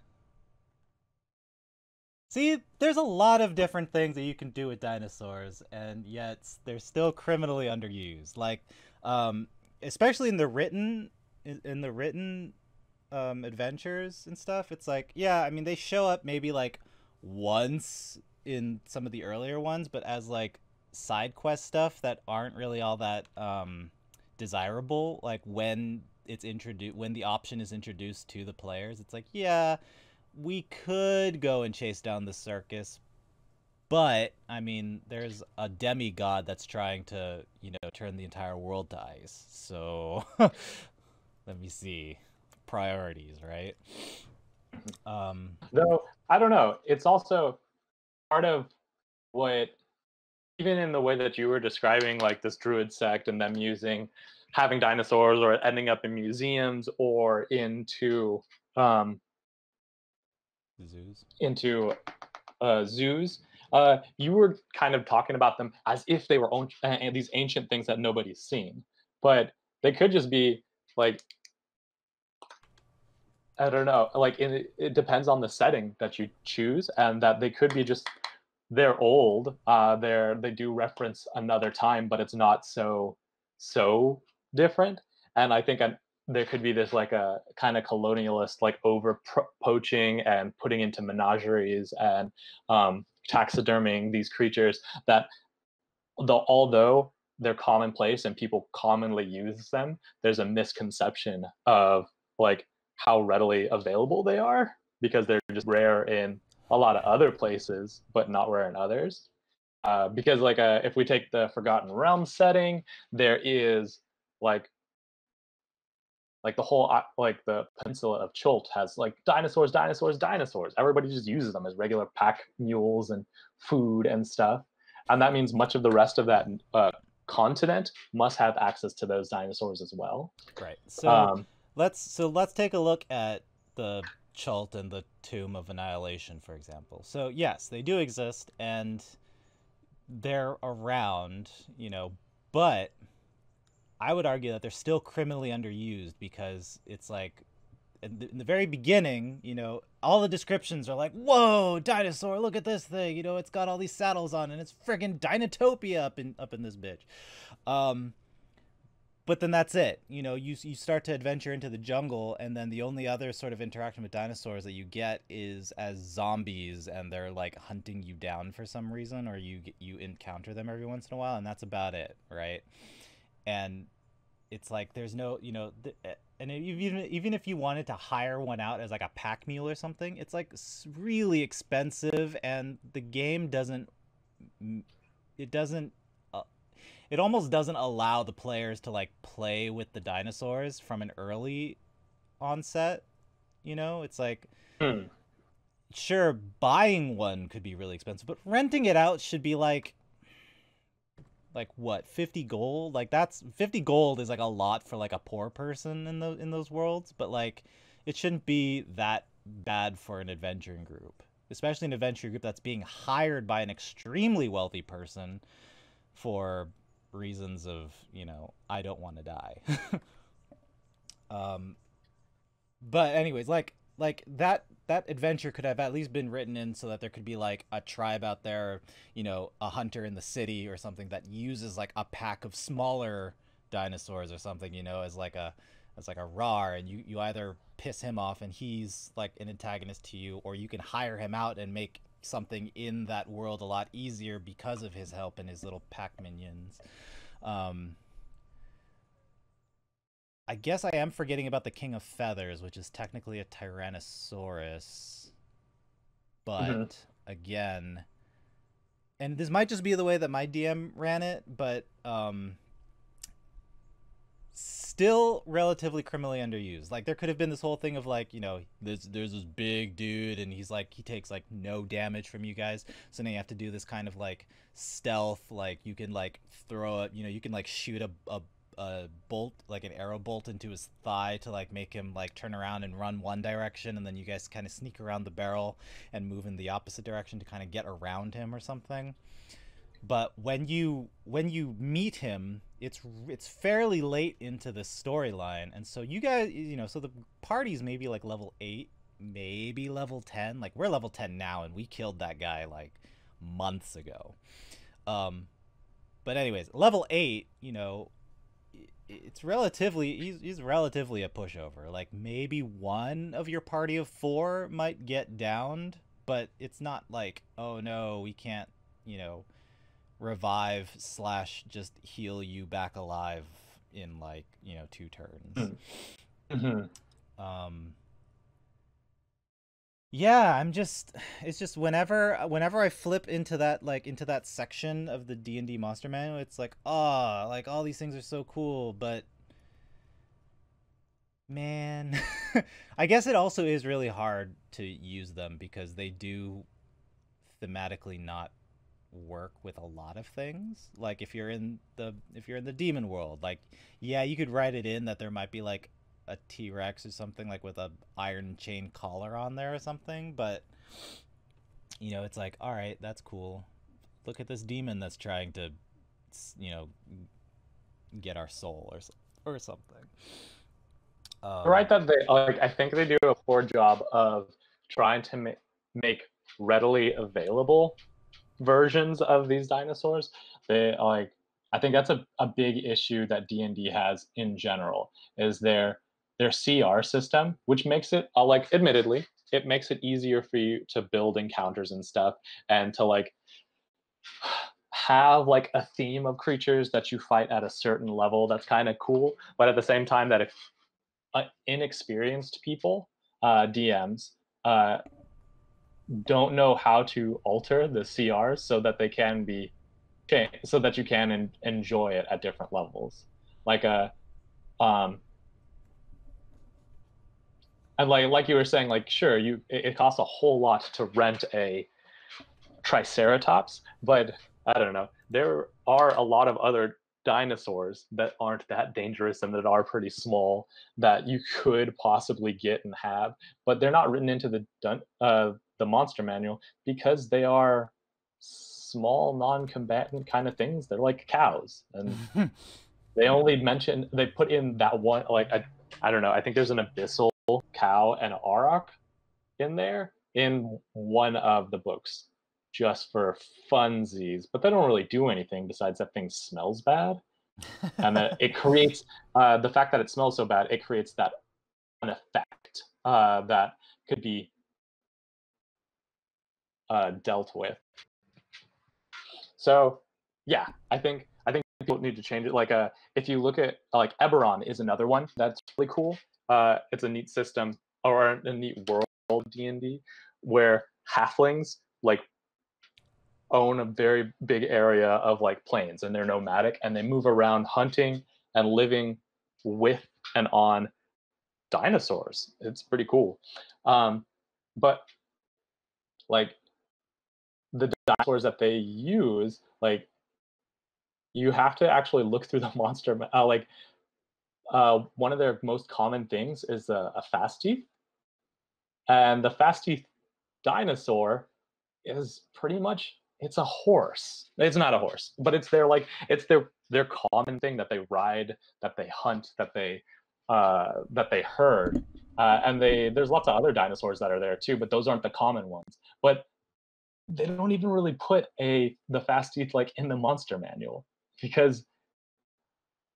See, there's a lot of different things that you can do with dinosaurs, and yet they're still criminally underused. Like, um, especially in the written, in, in the written um, adventures and stuff. It's like, yeah, I mean, they show up maybe like once in some of the earlier ones, but as like side quest stuff that aren't really all that um, desirable. Like when it's introduced, when the option is introduced to the players, it's like, yeah, we could go and chase down the circus, but I mean, there's a demigod that's trying to, you know, turn the entire world to ice. So [LAUGHS] let me see priorities, right? Um, Though I don't know, it's also part of what, even in the way that you were describing, like this druid sect and them using having dinosaurs or ending up in museums or into um, zoos. into uh, zoos. Uh, you were kind of talking about them as if they were on- uh, these ancient things that nobody's seen, but they could just be like I don't know, like it, it depends on the setting that you choose, and that they could be just they're old. Uh, they're they do reference another time, but it's not so so different. And I think I, there could be this like a kind of colonialist like over poaching and putting into menageries and um, taxiderming these creatures that the although they're commonplace and people commonly use them there's a misconception of like how readily available they are because they're just rare in a lot of other places but not rare in others uh, because like uh, if we take the forgotten realm setting there is like like the whole uh, like the peninsula of Chult has like dinosaurs, dinosaurs, dinosaurs. Everybody just uses them as regular pack mules and food and stuff, and that means much of the rest of that uh, continent must have access to those dinosaurs as well. Right. So um, let's so let's take a look at the Chult and the Tomb of Annihilation, for example. So yes, they do exist and they're around, you know, but I would argue that they're still criminally underused because it's like in the, in the, very beginning, you know, all the descriptions are like, "Whoa, dinosaur! Look at this thing! You know, it's got all these saddles on, and it's friggin' Dinotopia up in up in this bitch." Um, but then that's it. You know, you you start to adventure into the jungle, and then the only other sort of interaction with dinosaurs that you get is as zombies, and they're like hunting you down for some reason, or you you encounter them every once in a while, and that's about it, right? and it's like there's no you know th- eh, and even even if you wanted to hire one out as like a pack mule or something it's like really expensive and the game doesn't it doesn't it almost doesn't allow the players to like play with the dinosaurs from an early onset you know it's like hmm. sure buying one could be really expensive but renting it out should be like like what 50 gold like that's 50 gold is like a lot for like a poor person in those in those worlds but like it shouldn't be that bad for an adventuring group especially an adventuring group that's being hired by an extremely wealthy person for reasons of you know i don't want to die. [LAUGHS] Um but anyways like like that that adventure could have at least been written in so that there could be like a tribe out there, you know, a hunter in the city or something that uses like a pack of smaller dinosaurs or something, you know, as like a as like a rar and you you either piss him off and he's like an antagonist to you or you can hire him out and make something in that world a lot easier because of his help and his little pack minions. Um, I guess I am forgetting about the King of Feathers, which is technically a Tyrannosaurus. But mm-hmm. again, and this might just be the way that my DM ran it, but um, still relatively criminally underused. Like there could have been this whole thing of like, you know, there's there's this big dude and he's like he takes like no damage from you guys. So now you have to do this kind of like stealth, like you can like throw it, you know, you can like shoot a, a a bolt, like an arrow bolt into his thigh to like make him like turn around and run one direction, and then you guys kind of sneak around the barrel and move in the opposite direction to kind of get around him or something. But when you when you meet him, it's it's fairly late into the storyline, and so you guys, you know, so the party's maybe like level eight maybe level 10. Like we're level 10 now and we killed that guy like months ago. Um but anyways, level 8, you know, it's relatively he's he's relatively a pushover. Like maybe one of your party of 4 might get downed, but it's not like, "Oh no, we can't, you know, revive slash just heal you back alive in like you know two turns. Mm-hmm. Um, yeah, I'm just it's just whenever whenever I flip into that like into that section of the D and D monster manual, it's like ah, oh, like all these things are so cool, but man, [LAUGHS] I guess it also is really hard to use them because they do thematically not work with a lot of things. Like if you're in the if you're in the demon world, like yeah, you could write it in that there might be like a T-Rex or something like with a iron chain collar on there or something, but you know, it's like, all right, that's cool. Look at this demon that's trying to you know get our soul or or something. Um, right that they like I think they do a poor job of trying to ma- make readily available versions of these dinosaurs. They like I think that's a, a big issue that D&D has in general is their their CR system, which makes it uh, like admittedly, it makes it easier for you to build encounters and stuff and to like have like a theme of creatures that you fight at a certain level that's kind of cool but at the same time that if uh, inexperienced people uh, dms uh, don't know how to alter the CRs so that they can be so that you can en- enjoy it at different levels. Like a uh, um and like like you were saying like sure you it, it costs a whole lot to rent a triceratops but i don't know there are a lot of other dinosaurs that aren't that dangerous and that are pretty small that you could possibly get and have but they're not written into the uh, the monster manual because they are small non-combatant kind of things. They're like cows and [LAUGHS] they only mention they put in that one like I, I don't know i think there's an abyssal cow and auroch in there in one of the books just for funsies but they don't really do anything besides that thing smells bad. And that it [LAUGHS] creates uh, the fact that it smells so bad it creates that an effect uh, that could be uh, dealt with. So yeah, I think I think people need to change it. Like uh, if you look at like Eberron is another one that's really cool. Uh, it's a neat system or a neat world D and D where halflings like own a very big area of like plains and they're nomadic and they move around hunting and living with and on dinosaurs. It's pretty cool. Um, but like the dinosaurs that they use, like you have to actually look through the [LAUGHS] monster. Uh, like uh, one of their most common things is a, a fastieth, and the fastieth dinosaur is pretty much it's a horse. It's not a horse, but it's their like it's their their common thing that they ride, that they hunt, that they uh, that they herd, uh, and they there's lots of other dinosaurs that are there too, but those aren't the common ones. But they don't even really put a the fastieth like in the monster manual because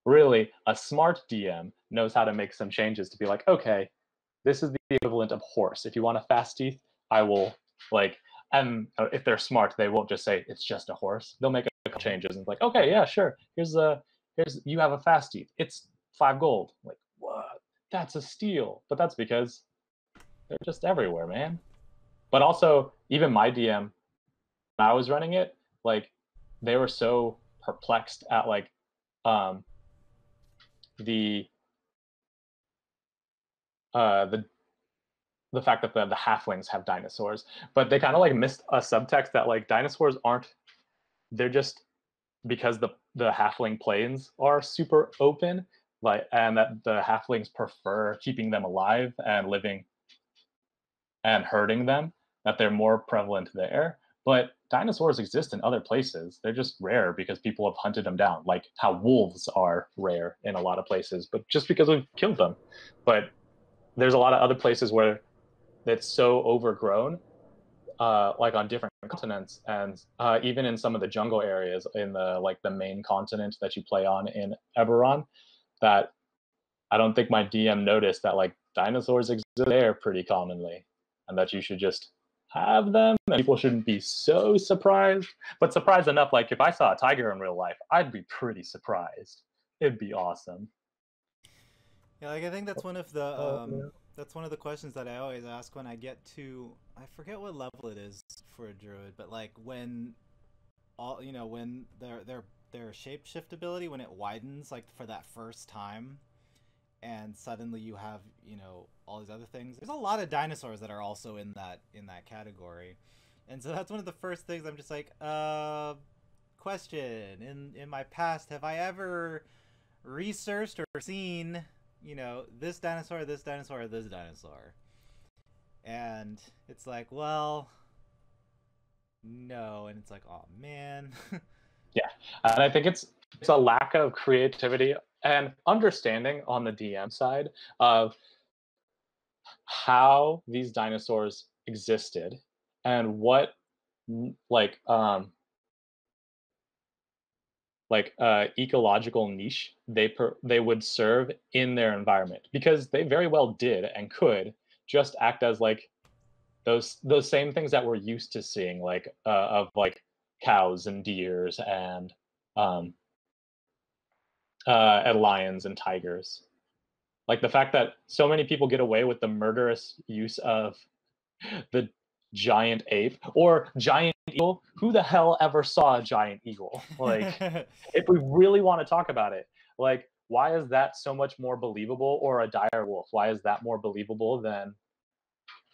really a smart dm knows how to make some changes to be like okay this is the equivalent of horse. If you want a fastieth i will like and uh, if they're smart they won't just say it's just a horse. They'll make a couple changes and like okay yeah sure. Here's a here's you have a fastieth. It's five gold. Like what? That's a steal. But that's because they're just everywhere man. But also even my dm I was running it, like they were so perplexed at like um the uh the the fact that the, the halflings have dinosaurs but they kind of like missed a subtext that like dinosaurs aren't they're just because the the halfling plains are super open like and that the halflings prefer keeping them alive and living and hurting them that they're more prevalent there but dinosaurs exist in other places. They're just rare because people have hunted them down, like how wolves are rare in a lot of places, but just because we've killed them. But there's a lot of other places where that's so overgrown, uh, like on different continents, and uh, even in some of the jungle areas in the like the main continent that you play on in Eberron, that I don't think my DM noticed that like dinosaurs exist there pretty commonly, and that you should just have them and people shouldn't be so surprised. But surprised enough like if i saw a tiger in real life i'd be pretty surprised. It'd be awesome. Yeah like i think that's one of the oh, um, that's one of the questions that i always ask when i get to i forget what level it is for a druid but like when all you know when their their their shape shift ability when it widens like for that first time and suddenly you have you know all these other things. There's a lot of dinosaurs that are also in that in that category. And so that's one of the first things i'm just like uh question. In in my past have i ever researched or seen you know this dinosaur this dinosaur this dinosaur? And it's like well no. And it's like oh man. [LAUGHS] Yeah. And i think it's it's a lack of creativity and understanding on the DM side of how these dinosaurs existed and what like um like uh ecological niche they per, they would serve in their environment because they very well did and could just act as like those those same things that we're used to seeing like uh, of like cows and deers and um uh, at lions and tigers. Like the fact that so many people get away with the murderous use of [LAUGHS] the giant ape or giant eagle. Who the hell ever saw a giant eagle? Like, [LAUGHS] if we really want to talk about it, like, why is that so much more believable? Or a dire wolf? Why is that more believable than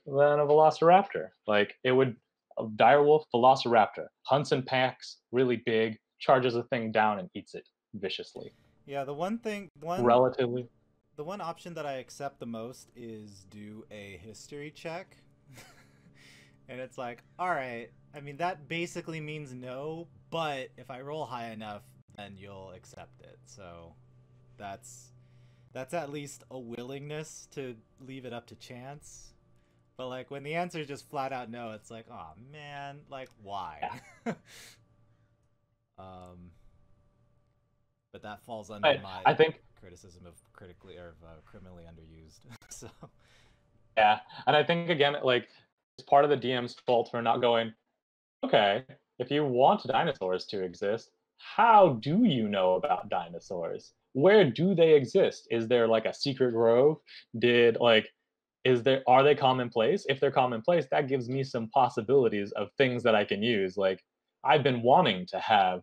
than a velociraptor? Like, it would a dire wolf, velociraptor hunts in packs, really big, charges a thing down and eats it viciously. Yeah, the one thing, one relatively, the one option that I accept the most is do a history check, [LAUGHS] and it's like, all right. I mean, that basically means no, but if I roll high enough, then you'll accept it. So, that's that's at least a willingness to leave it up to chance. But like when the answer is just flat out no, it's like, oh man, like why? [LAUGHS] um but that falls under I, my I think criticism of critically or uh, criminally underused. [LAUGHS] so yeah, and I think again, like it's part of the DM's fault for not going. Okay, if you want dinosaurs to exist, how do you know about dinosaurs? Where do they exist? Is there like a secret grove? Did like is there are they commonplace? If they're commonplace, that gives me some possibilities of things that I can use. Like I've been wanting to have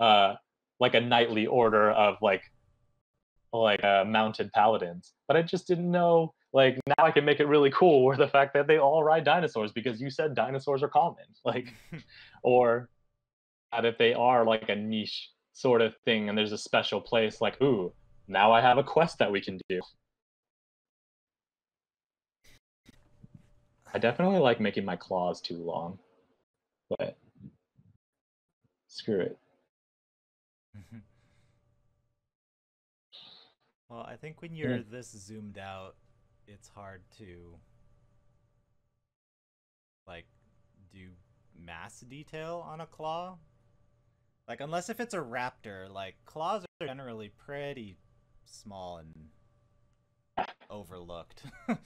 uh, like a knightly order of like like uh, mounted paladins. But i just didn't know like now i can make it really cool where the fact that they all ride dinosaurs because you said dinosaurs are common. [LAUGHS] Like [LAUGHS] or that if they are like a niche sort of thing and there's a special place like ooh now i have a quest that we can do. I definitely like making my claws too long but screw it. [LAUGHS] well, I think when you're yeah. this zoomed out, it's hard to like do mass detail on a claw. Like unless if it's a raptor, like claws are generally pretty small and overlooked. [LAUGHS]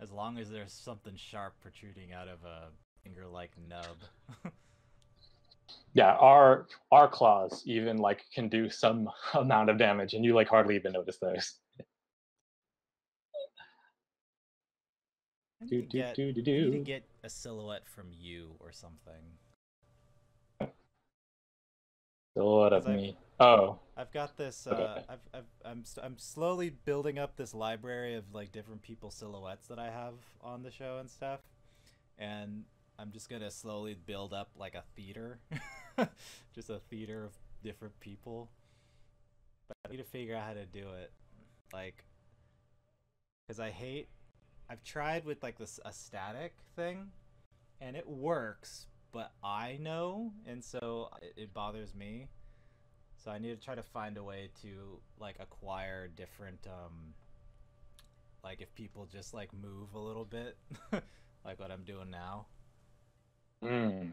as long as there's something sharp protruding out of a finger-like nub. [LAUGHS] yeah our our claws even like can do some [LAUGHS] amount of damage and you like hardly even notice those do, do, get, do, do, do. need to get a silhouette from you or something silhouette of me oh i've got this uh, okay. I've, I've, I'm, I'm slowly building up this library of like different people's silhouettes that i have on the show and stuff and I'm just gonna slowly build up like a theater, [LAUGHS] just a theater of different people. But I need to figure out how to do it, like, because I hate. I've tried with like this a static thing, and it works, but I know, and so it, it bothers me. So I need to try to find a way to like acquire different um like if people just like move a little bit, [LAUGHS] like what I'm doing now. Mm.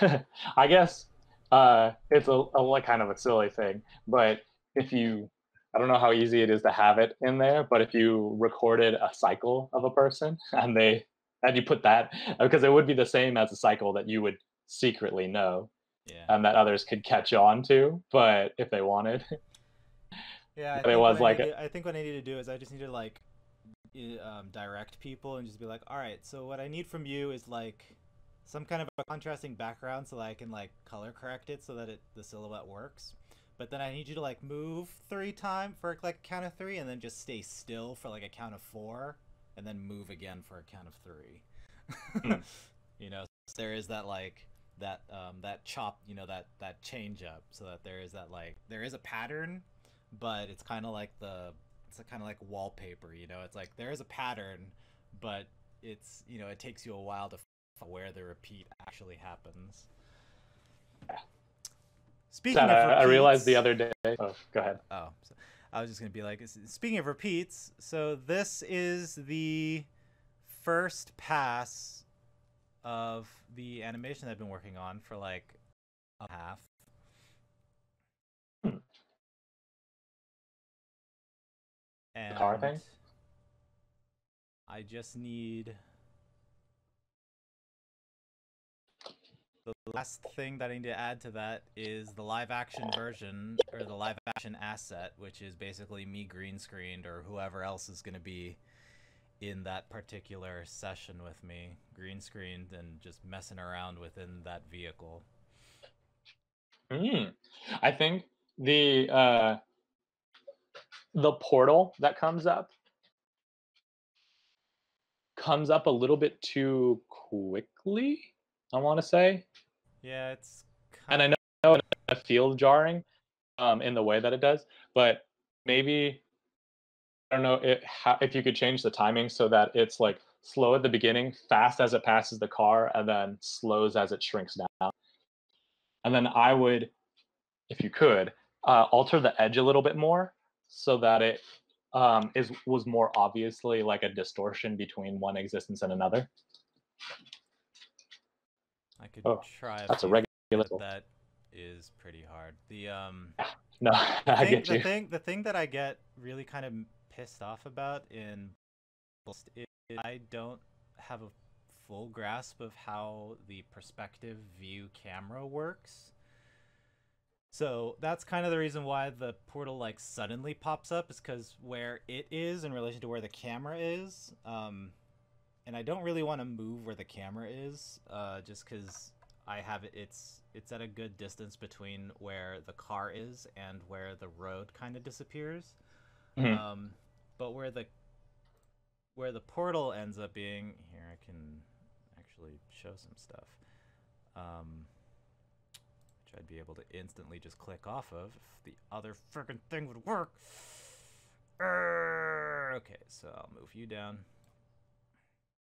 [LAUGHS] I guess uh, it's a, a kind of a silly thing, but if you, I don't know how easy it is to have it in there, but if you recorded a cycle of a person [LAUGHS] and they and you put that because it would be the same as a cycle that you would secretly know Yeah. and that others could catch on to, but if they wanted, Yeah, I But it was I like need a- I think what I need to do is I just need to like i- um, direct people and just be like, all right, so what I need from you is like some kind of a contrasting background so that I can like color correct it so that it the silhouette works. But then I need you to like move three times for like a count of three, and then just stay still for like a count of four, and then move again for a count of three. Hmm. [LAUGHS] you know, so there is that like that um that chop, you know, that that change up, so that there is that like there is a pattern, but it's kind of like the it's kind of like wallpaper, you know. It's like there is a pattern, but it's you know it takes you a while to f- where the repeat actually happens. Speaking that, of repeats, I realized the other day. Oh, go ahead. Oh, so I was just gonna be like, speaking of repeats, so this is the first pass of the animation I've been working on for like a half. And car thing? I just need the last thing that I need to add to that is the live action version or the live action asset, which is basically me green screened or whoever else is going to be in that particular session with me, green screened and just messing around within that vehicle. Mm. I think the uh, the portal that comes up comes up a little bit too quickly. I want to say, Yeah, it's kind and I know it feels jarring um, in the way that it does, but maybe I don't know it, how, if you could change the timing so that it's like slow at the beginning, fast as it passes the car, and then slows as it shrinks down. And then I would, if you could, uh, alter the edge a little bit more so that it um, is was more obviously like a distortion between one existence and another. I could Oh, try. That's a regular. that is pretty hard. The um. [LAUGHS] No, the I thing, get the thing the thing that I get really kind of pissed off about in is I don't have a full grasp of how the perspective view camera works. So that's kind of the reason why the portal like suddenly pops up is because where it is in relation to where the camera is, um, and I don't really want to move where the camera is, uh, just because I have it. It's it's at a good distance between where the car is and where the road kind of disappears. Mhm. Um, but where the where the portal ends up being here, I can actually show some stuff. Um, I'd be able to instantly just click off of if the other friggin' thing would work. Okay, so I'll move you down.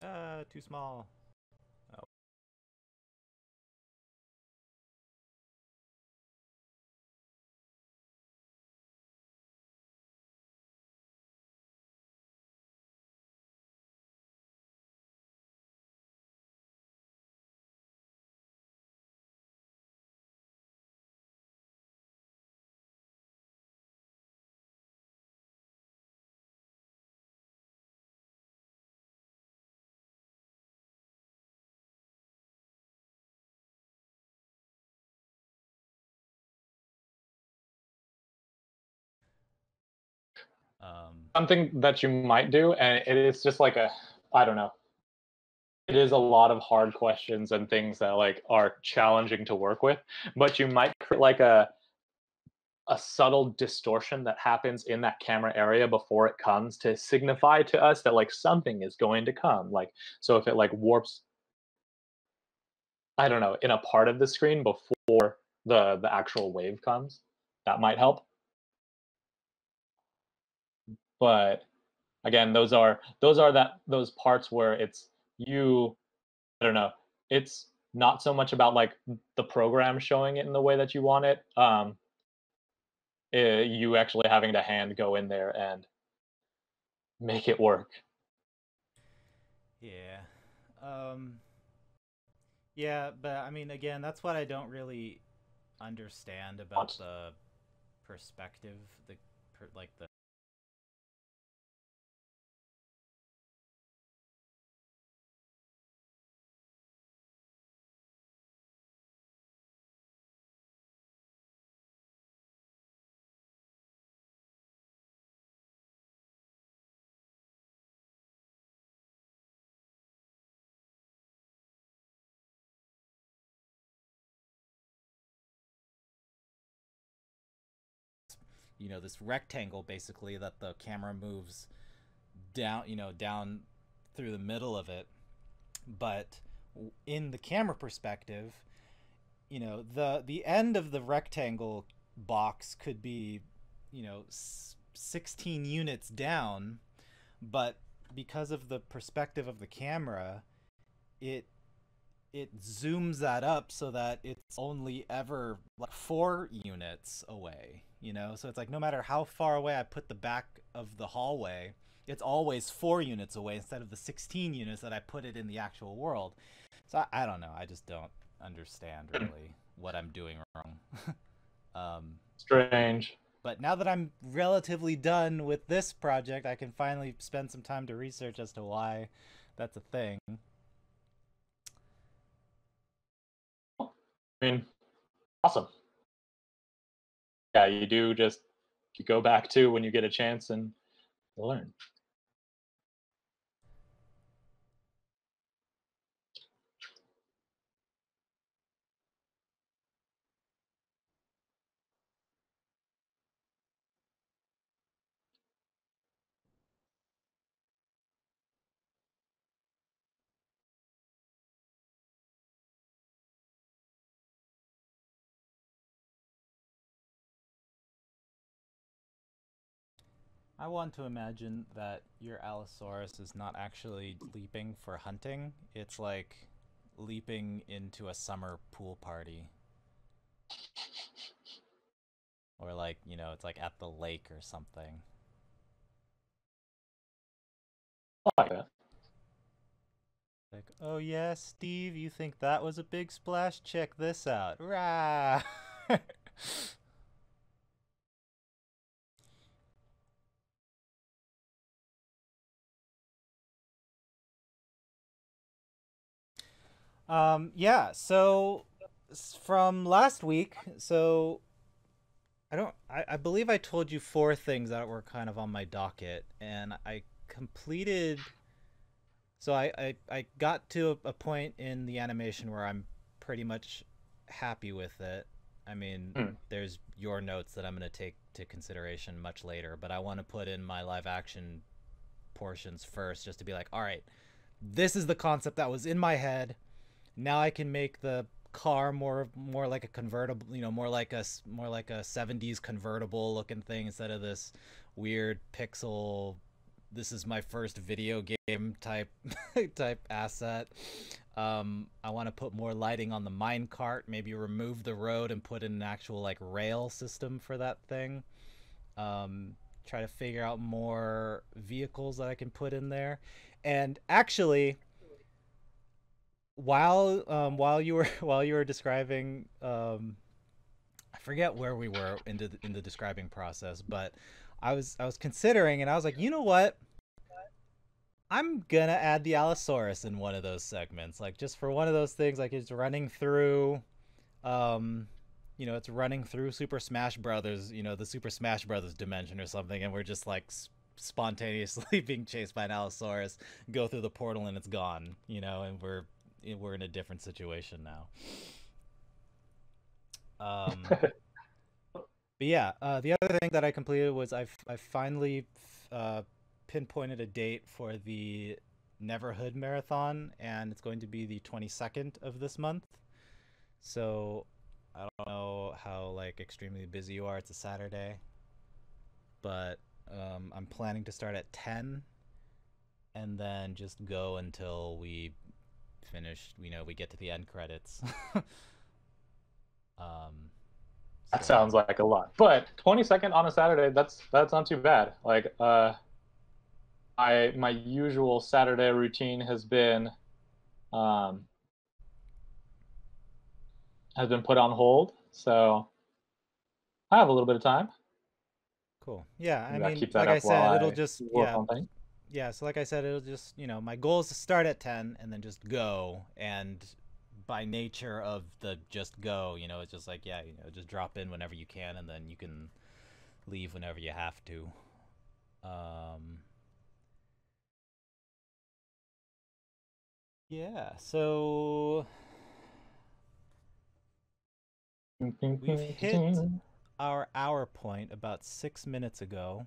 Uh, too small. Um, something that you might do and it is just like a i don't know. It is a lot of hard questions and things that like are challenging to work with but you might create like a a subtle distortion that happens in that camera area before it comes to signify to us that like something is going to come like so if it like warps i don't know in a part of the screen before the the actual wave comes that might help but again those are those are that those parts where it's you i don't know it's not so much about like the program showing it in the way that you want it um uh, you actually having to hand go in there and make it work. Yeah. Um Yeah, but I mean again, that's what I don't really understand about the perspective, the per, like the you know this rectangle basically that the camera moves down you know down through the middle of it. But in the camera perspective you know the the end of the rectangle box could be you know s- 16 units down but because of the perspective of the camera it it zooms that up so that it's only ever like four units away you know? So it's like no matter how far away i put the back of the hallway it's always four units away instead of the 16 units that i put it in the actual world. So i, I don't know. I just don't understand really what i'm doing wrong. [LAUGHS] Um, Strange. but now that i'm relatively done with this project i can finally spend some time to research as to why that's a thing. I mean, awesome. Yeah, you do just you go back to when you get a chance and learn. I want to imagine that your Allosaurus is not actually leaping for hunting. It's like leaping into a summer pool party. Or like, you know, it's like at the lake or something. Like that. Like, oh yeah, Steve, you think that was a big splash? Check this out. Rah! [LAUGHS] Um, yeah, so from last week, so I don't I, I believe I told you four things that were kind of on my docket, and I completed so I, I, I got to a, point in the animation where I'm pretty much happy with it. I mean, Hmm. there's your notes that I'm going to take to consideration much later, but I want to put in my live action portions first just to be like, all right, this is the concept that was in my head. Now I can make the car more more like a convertible, you know, more like a more like a 70s convertible looking thing instead of this weird pixel this is my first video game type [LAUGHS] type asset. Um, I want to put more lighting on the mine cart, maybe remove the road and put in an actual like rail system for that thing. Um, try to figure out more vehicles that I can put in there. And actually, while um, while you were [LAUGHS] while you were describing, um, I forget where we were into the, in the describing process, but I was I was considering, and I was like, you know what? I'm gonna add the Allosaurus in one of those segments, like just for one of those things, like it's running through, um, you know, it's running through Super Smash Brothers, you know, the Super Smash Brothers dimension or something, and we're just like spontaneously [LAUGHS] being chased by an Allosaurus, go through the portal and it's gone, you know, and we're we're in a different situation now. Um, [LAUGHS] but yeah, uh, the other thing that I completed was I've I finally uh, pinpointed a date for the Neverhood Marathon, and it's going to be the 22nd of this month. So I don't know how like extremely busy you are. It's a Saturday, but um, I'm planning to start at 10, and then just go until we finish. You know, we get to the end credits. [LAUGHS] um, That sounds like a lot. But 22nd on a Saturday, that's that's not too bad. Like uh I my usual Saturday routine has been um has been put on hold. So I have a little bit of time. Cool. Yeah, I Maybe I'll mean, keep that like I up while said, it'll I just yeah, on things. Yeah. So like I said, it'll just you know, my goal is to start at ten and then just go. And by nature of the just go, you know, it's just like yeah, you know, just drop in whenever you can, and then you can leave whenever you have to. Um. Yeah. So We've hit our hour point about six minutes ago.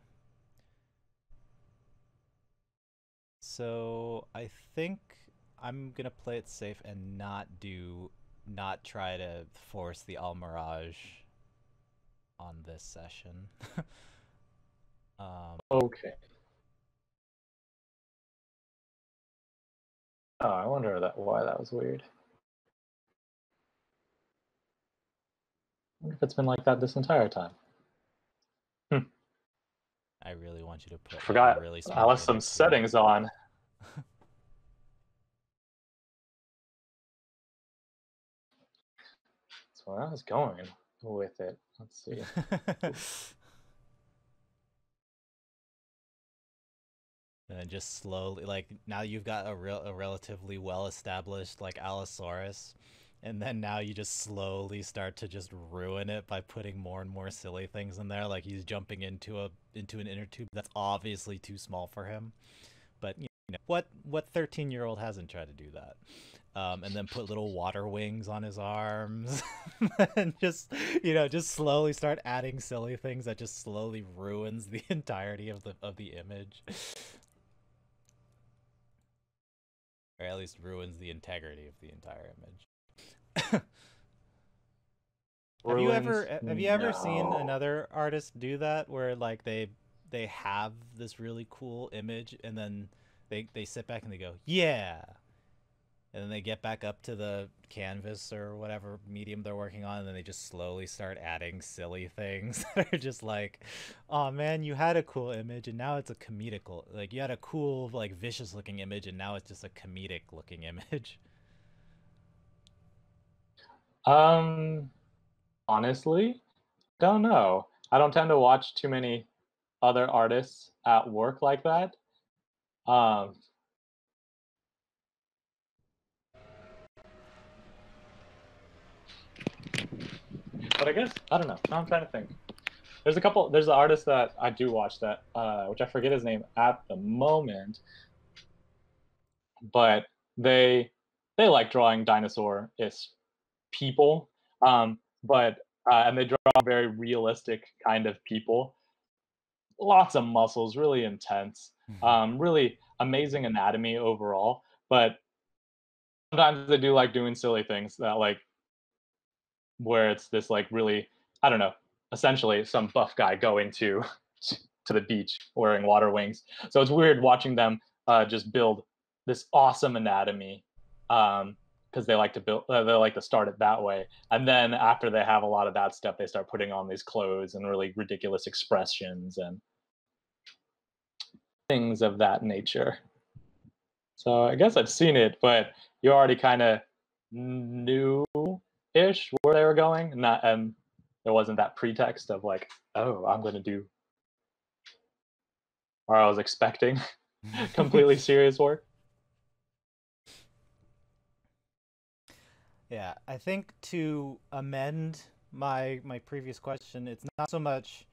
So I think I'm gonna play it safe and not do, not try to force the Almiraj on this session. [LAUGHS] um, Okay. Oh, I wonder that why that was weird. I wonder if it's been like that this entire time. I really want you to put. I forgot really I left some specific theme. settings on. Where I was going with it. Let's see. [LAUGHS] and then just slowly, like now you've got a real, a relatively well established like Allosaurus, and then now you just slowly start to just ruin it by putting more and more silly things in there. Like he's jumping into a into an inner tube that's obviously too small for him, but you know what what thirteen year old hasn't tried to do that. Um, and then put little water wings on his arms, [LAUGHS] and just you know just slowly start adding silly things that just slowly ruins the [LAUGHS] entirety of the of the image, or at least ruins the integrity of the entire image. [COUGHS] Have you ever have you ever seen another artist do that where like they they have this really cool image and then they they sit back and they go, "Yeah." And then they get back up to the canvas or whatever medium they're working on and then they just slowly start adding silly things [LAUGHS] that are just like, "Oh man, you had a cool image and now it's a comedical. Like you had a cool like vicious looking image and now it's just a comedic looking image." Um, honestly, don't know. I don't tend to watch too many other artists at work like that. Um, but I guess I don't know. Now I'm trying to think. There's a couple. There's an artist that I do watch that, uh, which I forget his name at the moment, but they they like drawing dinosaur is people, um, but uh, and they draw very realistic kind of people. Lots of muscles, really intense, um, really amazing anatomy overall. But sometimes they do like doing silly things that like where it's this like really I don't know, essentially some buff guy going to [LAUGHS] to the beach wearing water wings. So it's weird watching them uh, just build this awesome anatomy um, because they like to build uh, they like to start it that way and then after they have a lot of that stuff they start putting on these clothes and really ridiculous expressions and things of that nature. So i guess i've seen it but you already kind of knew ish where they were going? Not and there wasn't that pretext of like oh i'm going to do or i was expecting. [LAUGHS] Completely [LAUGHS] serious work? Yeah, I think to amend my my previous question, it's not so much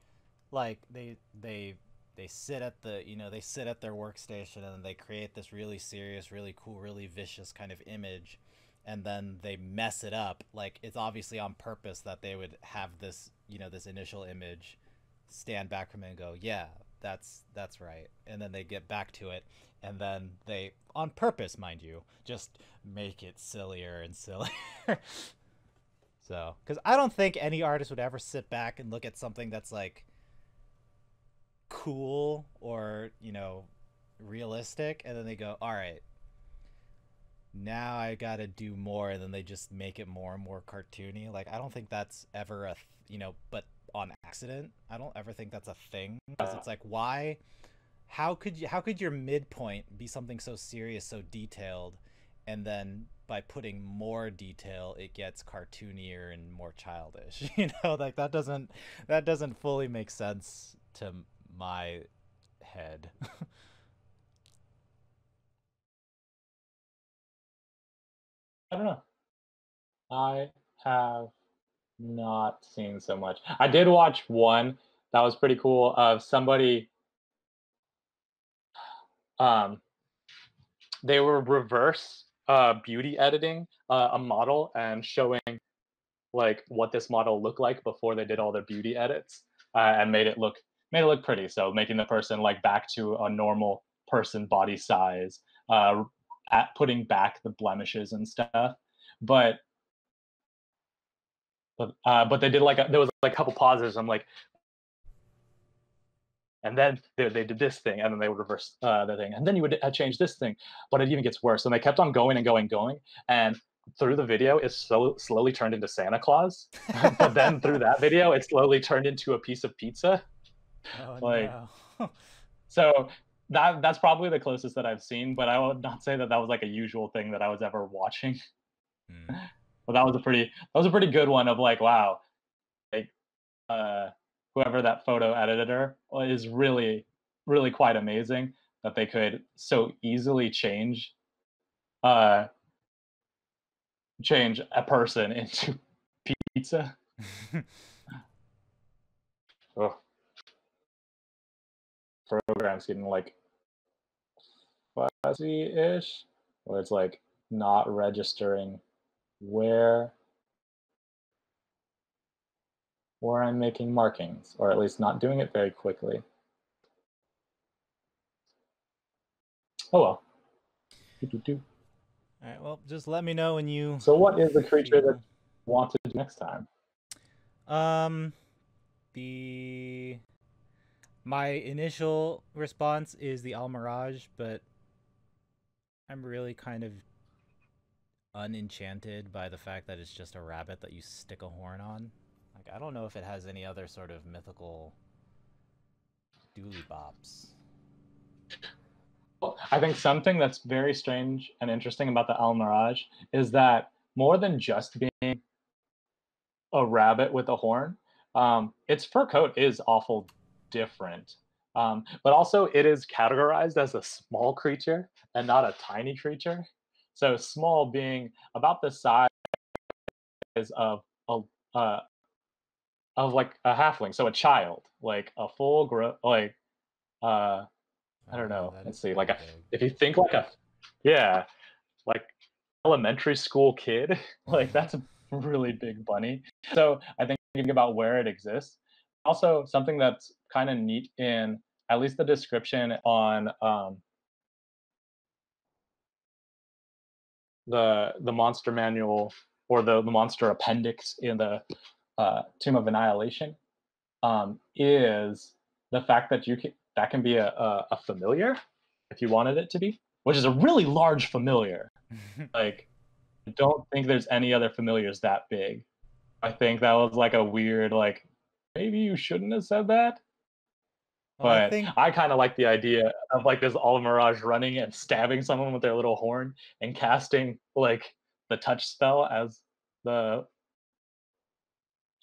like they they they sit at the you know they sit at their workstation and they create this really serious, really cool, really vicious kind of image, and then they mess it up. Like it's obviously on purpose that they would have this you know this initial image, stand back from it and go, yeah, that's that's right, and then they get back to it, and then they on purpose, mind you, just make it sillier and sillier. [LAUGHS] so, because I don't think any artist would ever sit back and look at something that's like cool or you know realistic, and then they go, "All right, now I gotta do more, and then they just make it more and more cartoony. Like I don't think that's ever a th- you know, but on accident. I don't ever think that's a thing because it's like why how could you how could your midpoint be something so serious so detailed and then by putting more detail it gets cartoonier and more childish [LAUGHS] you know like that doesn't that doesn't fully make sense to my head [LAUGHS] I don't know. I have not seen so much. I did watch one that was pretty cool of somebody um they were reverse uh beauty editing uh, a model and showing like what this model looked like before they did all their beauty edits uh, and made it look made it look pretty so making the person like back to a normal person body size uh at putting back the blemishes and stuff but but uh, but they did like a, there was like a couple pauses. I'm like, and then they, they did this thing, and then they would reverse uh, the thing, and then you would uh, change this thing, but it even gets worse. And they kept on going and going, going, and through the video, it so slowly turned into Santa Claus. [LAUGHS] but then through that video, it slowly turned into a piece of pizza. Oh Like, no [LAUGHS] So that that's probably the closest that I've seen, but I would not say that that was like a usual thing that I was ever watching. Hmm. [LAUGHS] But that was a pretty that was a pretty good one of like wow, like uh, whoever that photo editor is really really quite amazing that they could so easily change uh change a person [LAUGHS] into pizza. Oh. Program's getting like fuzzy-ish, where it's like not registering where where I'm making markings, or at least not doing it very quickly. Oh well. Doo-doo-doo. all right well just let me know when you So what is the creature that you want to do next time? Um, the my initial response is the Almiraj, but I'm really kind of unenchanted by the fact that it's just a rabbit that you stick a horn on. Like I don't know if it has any other sort of mythical dooley bops. Well, I think something that's very strange and interesting about the Almiraj is that more than just being a rabbit with a horn, um, its fur coat is awful different. Um, but also, it is categorized as a small creature and not a tiny creature. So, small being about the size of a uh, of like a halfling, so a child, like a full grown, like uh, I don't know. that Let's see, like a if you think like a yeah like elementary school kid [LAUGHS] like that's a really big bunny so i think thinking about where it exists also something that's kind of neat in at least the description on um, the the monster manual or the, the monster appendix in the uh, tomb of annihilation um, is the fact that you can that can be a, a, a familiar if you wanted it to be which is a really large familiar. [LAUGHS] Like I don't think there's any other familiars that big. I think that was like a weird like maybe you shouldn't have said that Well, I but think I, kind of like the idea of like this Almiraj running and stabbing someone with their little horn and casting like the touch spell as the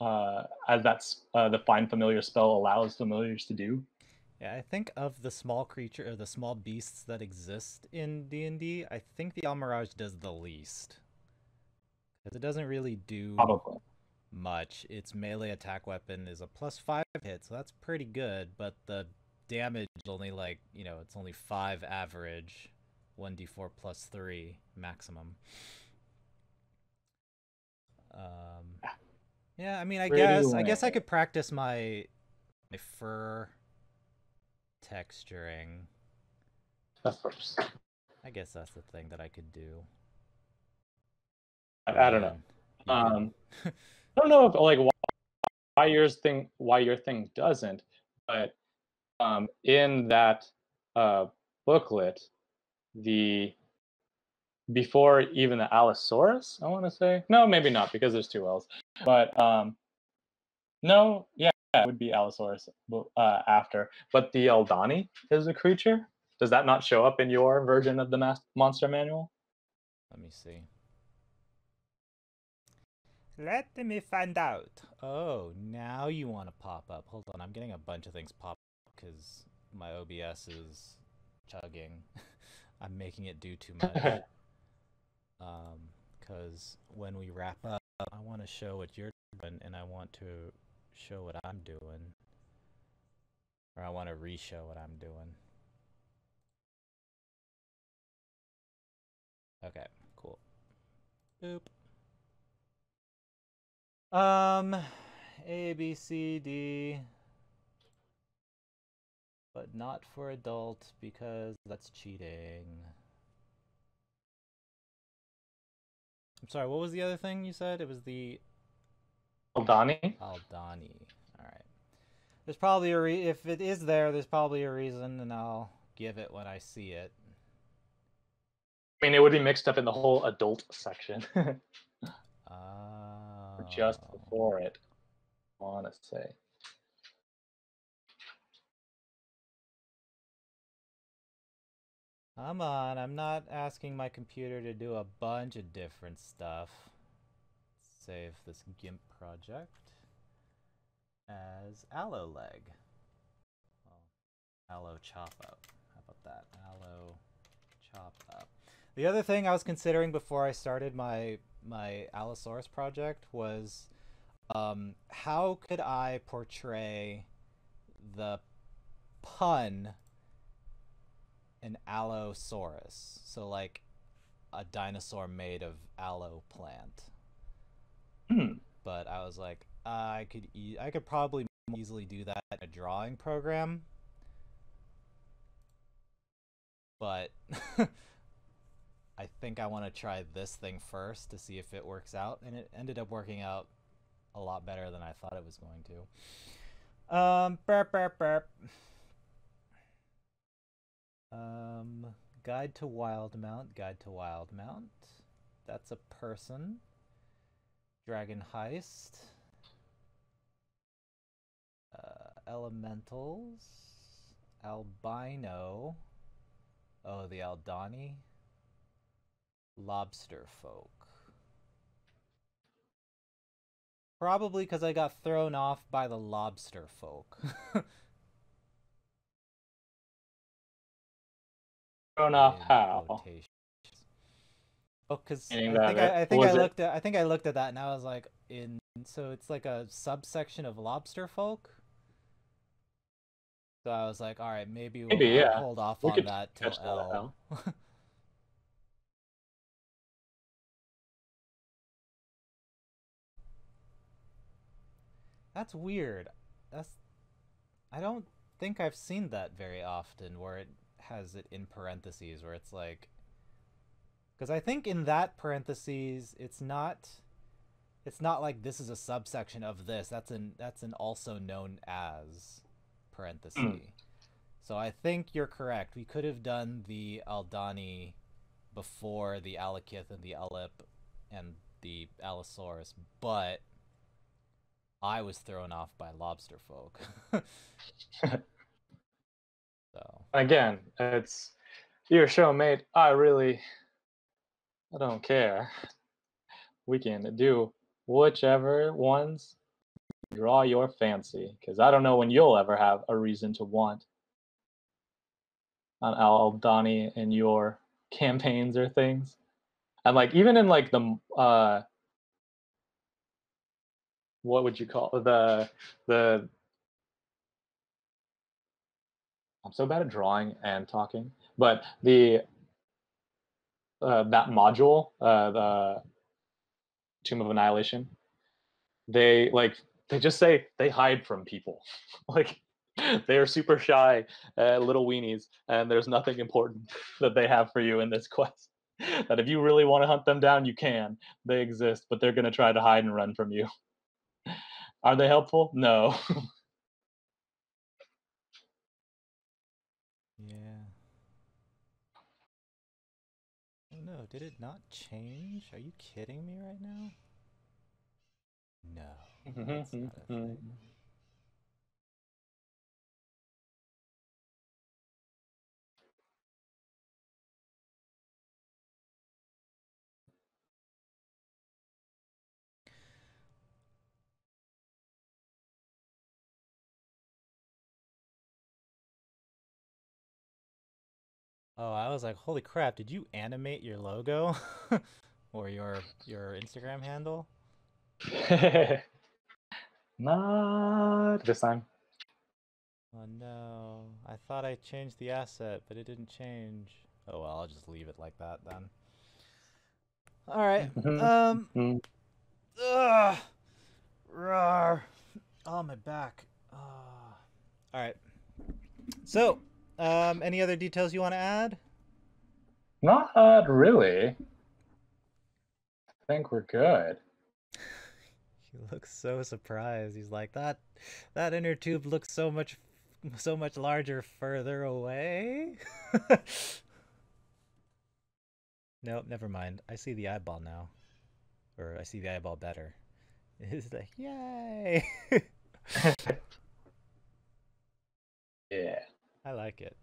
uh as that's uh, the find familiar spell allows familiars to do Yeah, I think of the small creature or the small beasts that exist in D and D, I think the Almiraj does the least. Because it doesn't really do probably much. Its melee attack weapon is a plus five hit, so that's pretty good. But the damage is only like you know, it's only five average, one d four plus three maximum. Um, yeah, I mean, I Pretty guess I guess I could practice my my fur texturing. I guess that's the thing that I could do. I, I don't know um [LAUGHS] i don't know if like why, why yours thing why your thing doesn't but um in that uh booklet the before even the Allosaurus. I want to say no, maybe not because there's two L's. But um, no, yeah, it would be Allosaurus uh, after. But the Aldani is a creature. Does that not show up in your version of the monster manual? Let me see. Let me find out. Oh, now you want to pop up. Hold on, I'm getting a bunch of things pop up because my OBS is chugging. [LAUGHS] I'm making it do too much. [LAUGHS] um, because when we wrap up, I want to show what you're doing, and I want to show what I'm doing, or I want to re-show what I'm doing. Okay, cool. Boop. Um, A, B, C, D. But not for adult because that's cheating. I'm sorry, what was the other thing you said? It was the Aldani. Aldani. All right. There's probably a re- if it is there, there's probably a reason, and I'll give it when I see it. I mean, it would be mixed up in the whole adult section. [LAUGHS] uh, just before it, I want to say. Come on, I'm not asking my computer to do a bunch of different stuff. Save this GIMP project as Aloe leg. Well, Allo chop up. How about that? Allo chop up. The other thing I was considering before I started my my Allosaurus project was um, how could I portray the pun an allosaurus? So like a dinosaur made of aloe plant. Hmm. but i was like i could e- i could probably easily do that in a drawing program. But [LAUGHS] i think i want to try this thing first to see if it works out and it ended up working out a lot better than i thought it was going to um burp burp burp um, Guide to Wildemount, Guide to Wildemount. That's a person. Dragon Heist. Uh, elementals. Albino. Oh, the Aldani. Lobster folk. Probably because I got thrown off by the lobster folk. [LAUGHS] Thrown off how? quotations. Oh, because I think I, I think I was it- looked at I think I looked at that and I was like in so it's like a subsection of lobster folk. So I was like, all right, maybe we'll Maybe, yeah. hold off We on that till catch that [LAUGHS] That's weird. That's I don't think I've seen that very often where it has it in parentheses where it's like because I think in that parentheses it's not it's not like this is a subsection of this. That's an that's an also known as parenthesis. Hmm. So I think you're correct. We could have done the Aldani before the Alkilith and the Allip and the Allosaurus, but I was thrown off by lobster folk. [LAUGHS] so Again, it's your show, mate. I really, I don't care. We can do whichever ones draw your fancy, because I don't know when you'll ever have a reason to want on Al Aldani in your [LAUGHS] campaigns or things. And like even in like the uh what would you call the the I'm so bad at drawing and talking, but the uh, that module, uh, the Tomb of Annihilation, they like they just say they hide from people, [LAUGHS] like they are super shy, uh, little weenies, and there's nothing important [LAUGHS] that they have for you in this [LAUGHS] quest. That if you really want to hunt them down, you can. They exist, but they're gonna try to hide and run from you. Are they helpful? No. yeah. Oh no, did it not change? Are you kidding me right now? No, [LAUGHS] Oh, I was like, holy crap, did you animate your logo? [LAUGHS] or your your Instagram handle? [LAUGHS] Not this time. Oh no, I thought I changed the asset, but it didn't change. Oh well, I'll just leave it like that then. Alright, [LAUGHS] um... Mhm. Ugh! Rawr! Oh, my back. Ah. Alright. So, um, any other details you want to add? Not really. I think we're good. He looks so surprised. He's like, that that inner tube looks so much so much larger further away. [LAUGHS] nope, never mind. I see the eyeball now. Or I see the eyeball better. [LAUGHS] It's like, yay! [LAUGHS] I like it.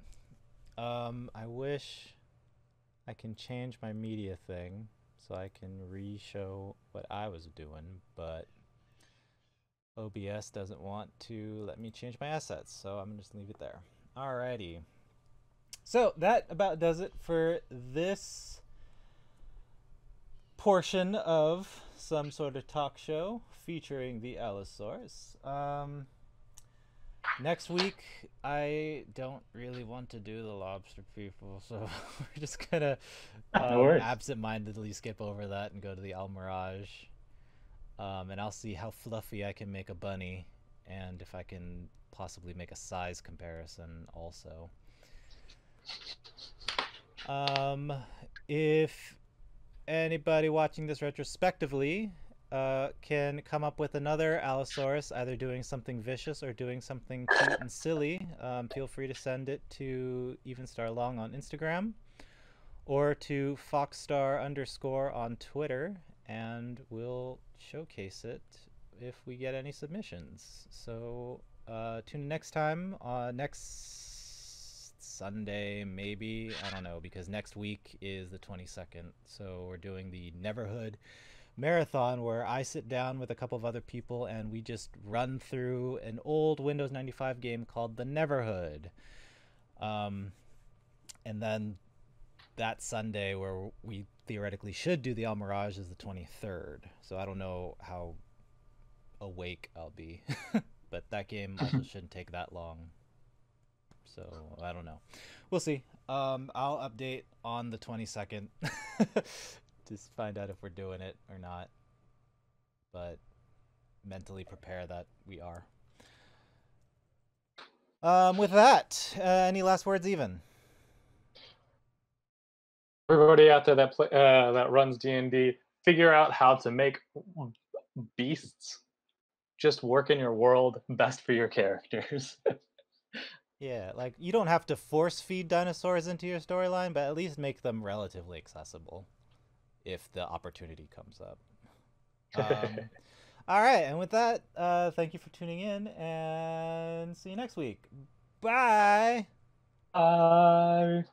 Um, I wish I can change my media thing so I can re-show what I was doing, but OBS doesn't want to let me change my assets, so I'm gonna just leave it there. Alrighty. So that about does it for this portion of some sort of talk show featuring the Allosaurus. Um, next week, I don't really want to do the lobster people, so [LAUGHS] we're just gonna No um, worries. absent-mindedly skip over that and go to the Almiraj. Um, and I'll see how fluffy I can make a bunny, and if I can possibly make a size comparison also. Um, if anybody watching this retrospectively uh, can come up with another Allosaurus, either doing something vicious or doing something cute and silly, um, feel free to send it to Evenstarr Long on Instagram or to Foxstar underscore on Twitter, and we'll showcase it if we get any submissions. So uh, tune in next time, uh, next Sunday, maybe. I don't know, because next week is the 22nd. So we're doing the Neverhood marathon where I sit down with a couple of other people and we just run through an old Windows 95 game called The Neverhood. Um, and then that Sunday where we theoretically should do the Almiraj is the 23rd. So I don't know how awake I'll be. [LAUGHS] but that game also [LAUGHS] shouldn't take that long. So I don't know. We'll see. Um, I'll update on the 22nd. [LAUGHS] Just find out if we're doing it or not. But mentally prepare that we are. Um, with that, uh, any last words, Even? Everybody out there that play, uh, that runs D and D, figure out how to make beasts just work in your world best for your characters. [LAUGHS] Yeah, like you don't have to force feed dinosaurs into your storyline, but at least make them relatively accessible if the opportunity comes up. [LAUGHS] Um, all right, and with that, uh, thank you for tuning in and see you next week. Bye. Bye.